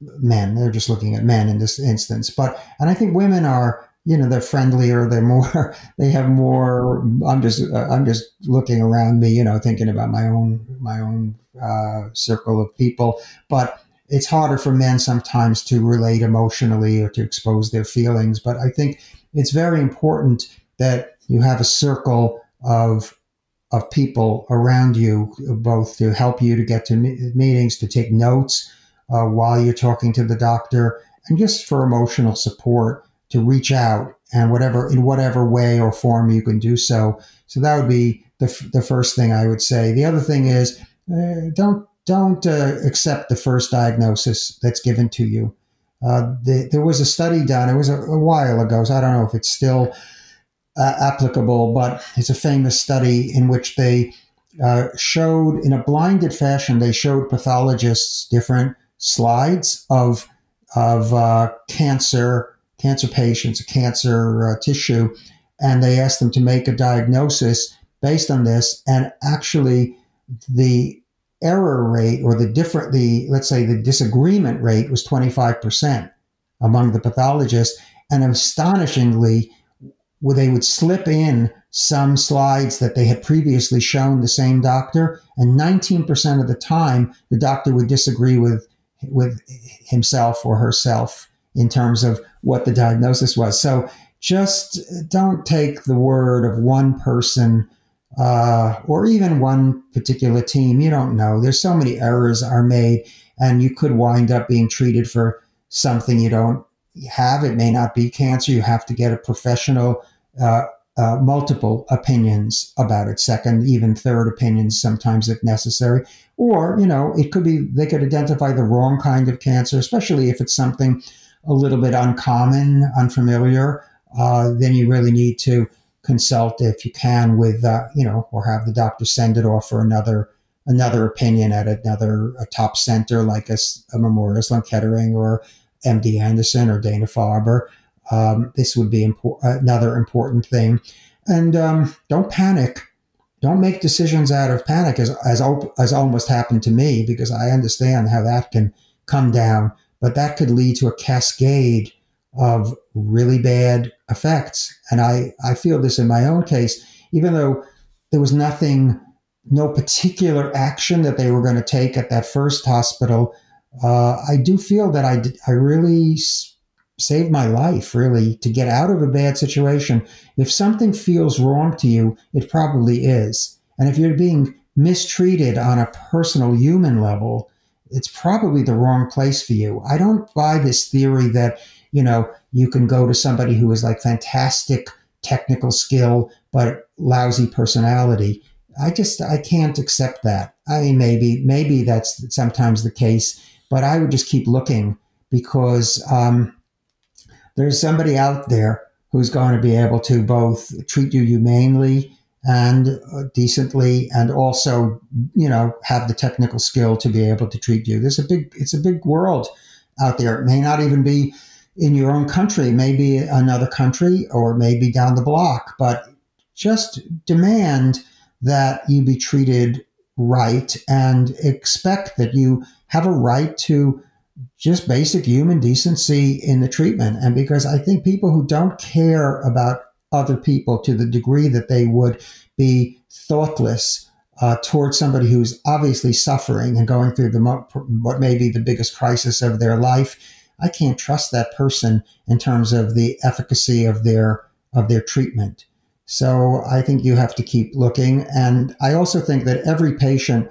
men. They're just looking at men in this instance. But and I think women are you know they're friendlier they're more they have more i'm just i'm just looking around me you know thinking about my own my own uh, circle of people but it's harder for men sometimes to relate emotionally or to expose their feelings but i think it's very important that you have a circle of of people around you both to help you to get to meetings to take notes uh, while you're talking to the doctor and just for emotional support to reach out and whatever in whatever way or form you can do so. So that would be the, the first thing I would say. The other thing is uh, don't don't uh, accept the first diagnosis that's given to you. Uh, the, there was a study done. It was a, a, while ago, so I don't know if it's still uh, applicable, but it's a famous study in which they uh, showed, in a blinded fashion, they showed pathologists different slides of of uh, cancer cancer patients, cancer uh, tissue, and they asked them to make a diagnosis based on this. And actually, the error rate or the different, the let's say the disagreement rate was 25% among the pathologists. And astonishingly, they would slip in some slides that they had previously shown the same doctor, and 19% of the time, the doctor would disagree with with himself or herself in terms of what the diagnosis was. So just uh, don't take the word of one person uh, or even one particular team. You don't know. There's so many errors are made, and you could wind up being treated for something you don't have. It may not be cancer. You have to get a professional. Uh, uh, multiple opinions about it, second, even third opinions sometimes if necessary. Or, you know, it could be they could identify the wrong kind of cancer, especially if it's something a little bit uncommon, unfamiliar, uh, then you really need to consult if you can with uh, you know or have the doctor send it off for another another opinion at another a top center like a, a Memorial Sloan Kettering or MD Anderson or Dana Farber. Um, this would be impor- another important thing. And um, don't panic. Don't make decisions out of panic, as, as, as almost happened to me, because I understand how that can come down but that could lead to a cascade of really bad effects. And I, I feel this in my own case, even though there was nothing, no particular action that they were going to take at that first hospital, uh, I do feel that I, I really saved my life, really, to get out of a bad situation. If something feels wrong to you, it probably is. And if you're being mistreated on a personal human level, it's probably the wrong place for you. I don't buy this theory that you know, you can go to somebody who is like fantastic technical skill, but lousy personality. I just, I can't accept that. I mean, maybe, maybe that's sometimes the case, but I would just keep looking because um, there's somebody out there who's going to be able to both treat you humanely and uh, decently and also you know have the technical skill to be able to treat you there's a big it's a big world out there it may not even be in your own country maybe another country or maybe down the block but just demand that you be treated right and expect that you have a right to just basic human decency in the treatment. And because I think people who don't care about other people to the degree that they would be thoughtless uh, towards somebody who's obviously suffering and going through the what may be the biggest crisis of their life, I can't trust that person in terms of the efficacy of their of their treatment. So I think you have to keep looking, and I also think that every patient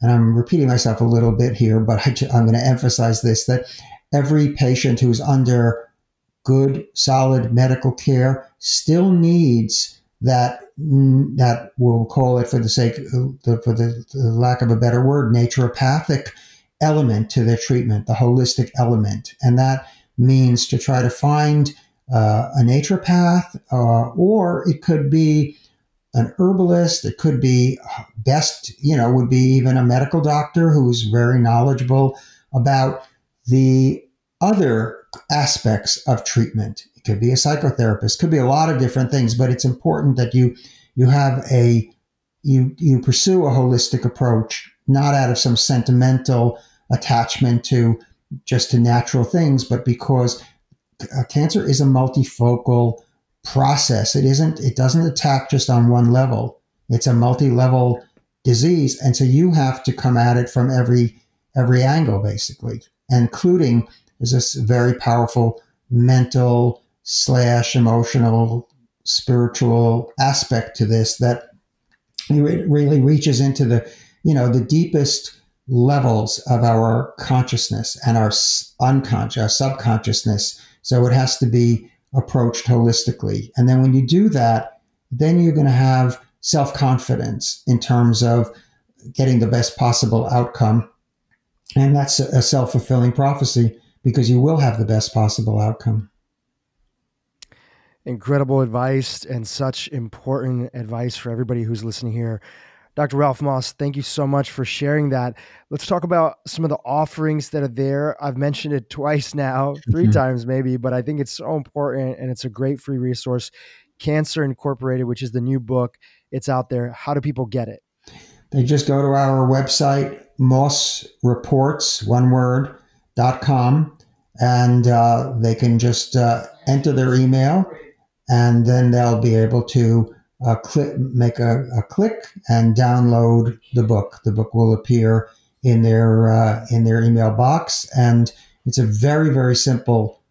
and I'm repeating myself a little bit here, but I, am going to emphasize this that every patient who's under good, solid medical care still needs that that we'll call it for the sake for the, the lack of a better word naturopathic element to their treatment the holistic element and that means to try to find uh, a naturopath uh, or it could be an herbalist. It could be best, you know, would be even a medical doctor who's very knowledgeable about the other aspects of treatment. It could be a psychotherapist, could be a lot of different things, but it's important that you you have a you you pursue a holistic approach, not out of some sentimental attachment to just to natural things, but because uh, cancer is a multifocal process. It isn't, it doesn't attack just on one level. It's a multi-level disease. And so you have to come at it from every every angle, basically, including is this very powerful mental slash emotional spiritual aspect to this that really reaches into the you know the deepest levels of our consciousness and our unconscious our subconsciousness so it has to be approached holistically. And then when you do that, then you're going to have self confidence in terms of getting the best possible outcome. And that's a self fulfilling prophecy because you will have the best possible outcome. Incredible advice and such important advice for everybody who's listening here. Dr. Ralph Moss, thank you so much for sharing that. Let's talk about some of the offerings that are there. I've mentioned it twice now, 3 mm-hmm. times maybe, but I think it's so important and it's a great free resource. Cancer Incorporated, which is the new book, it's out there. How do people get it? They just go to our website, mossreports, one word, dot com, and uh, they can just uh, enter their email, and then they'll be able to uh, click, make a, a, click and download the book. The book will appear in their uh, in their email box, and it's a very very simple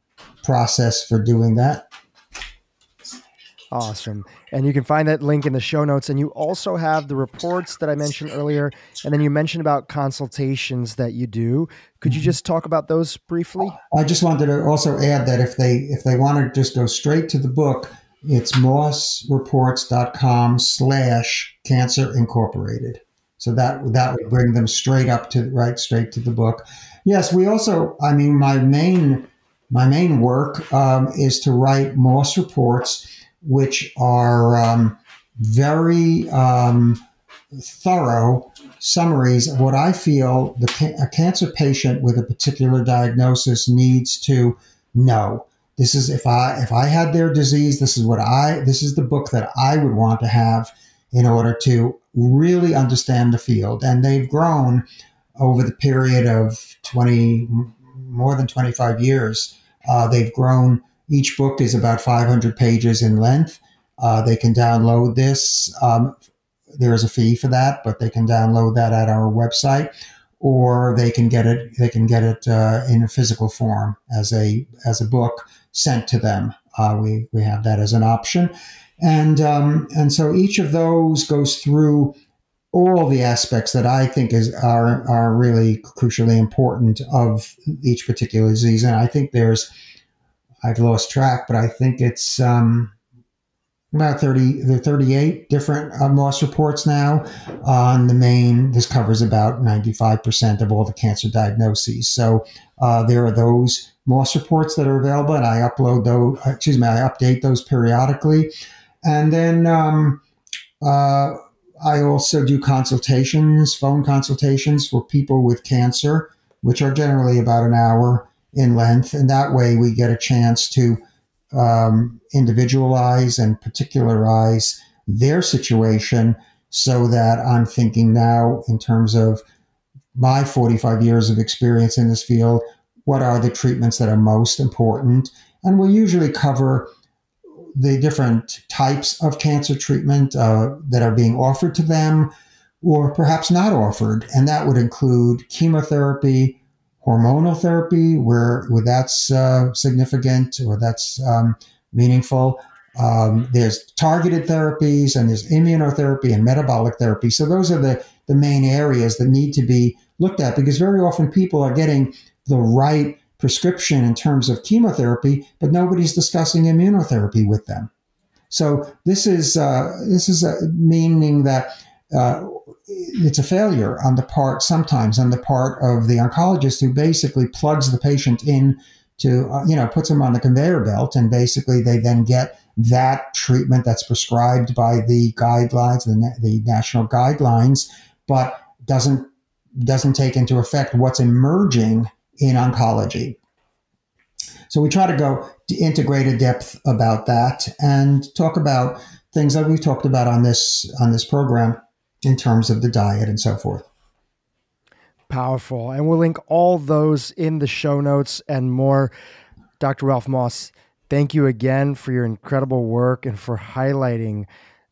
process for doing that. Awesome. And you can find that link in the show notes. And you also have the reports that I mentioned earlier. And then you mentioned about consultations that you do. Could you mm-hmm. just talk about those briefly? I just wanted to also add that if they if they want to just go straight to the book, it's mossreports.com slash cancer incorporated. So that that would bring them straight up to right straight to the book. Yes, we also. I mean, my main my main work um, is to write Moss reports, which are um, very um, thorough summaries of what I feel the a cancer patient with a particular diagnosis needs to know this is if I if I had their disease, this is what I this is the book that I would want to have in order to really understand the field. And they've grown over the period of 20 more than 25 years. Uh, they've grown. Each book is about 500 pages in length. Uh, they can download this. Um, there is a fee for that, but they can download that at our website or they can get it they can get it uh, in a physical form as a as a book sent to them. Uh, we we have that as an option, and um, and so each of those goes through all the aspects that I think is are are really crucially important of each particular disease, and I think there's I've lost track, but I think it's um, about 30, there 38 different uh, Moss reports now on the main. This covers about 95% of all the cancer diagnoses. So uh, there are those Moss reports that are available, and I upload those, uh, excuse me, I update those periodically. And then um, uh, I also do consultations, phone consultations for people with cancer, which are generally about an hour in length. And that way we get a chance to um, individualize and particularize their situation so that I'm thinking now in terms of my 45 years of experience in this field, what are the treatments that are most important? And we'll usually cover the different types of cancer treatment uh, that are being offered to them or perhaps not offered. And that would include chemotherapy, hormonal therapy, where, where that's uh, significant or that's um, meaningful. Um, there's targeted therapies and there's immunotherapy and metabolic therapy. So those are the, the main areas that need to be looked at because very often people are getting the right prescription in terms of chemotherapy, but nobody's discussing immunotherapy with them. So this is uh, this is uh, meaning that uh, it's a failure on the part sometimes on the part of the oncologist who basically plugs the patient in to uh, you know puts them on the conveyor belt and basically they then get that treatment that's prescribed by the guidelines the, the national guidelines but doesn't doesn't take into effect what's emerging in oncology. So we try to go into greater depth about that and talk about things that we've talked about on this on this program in terms of the diet and so forth. Powerful. And we'll link all those in the show notes and more. Dr. Ralph Moss, thank you again for your incredible work and for highlighting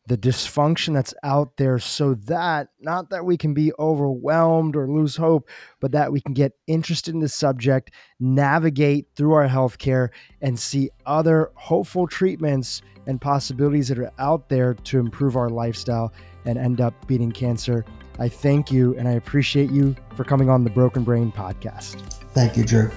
the dysfunction that's out there so that not that we can be overwhelmed or lose hope, but that we can get interested in the subject, navigate through our healthcare, and see other hopeful treatments and possibilities that are out there to improve our lifestyle and end up beating cancer. I thank you and I appreciate you for coming on the Broken Brain podcast. Thank you, Dhru.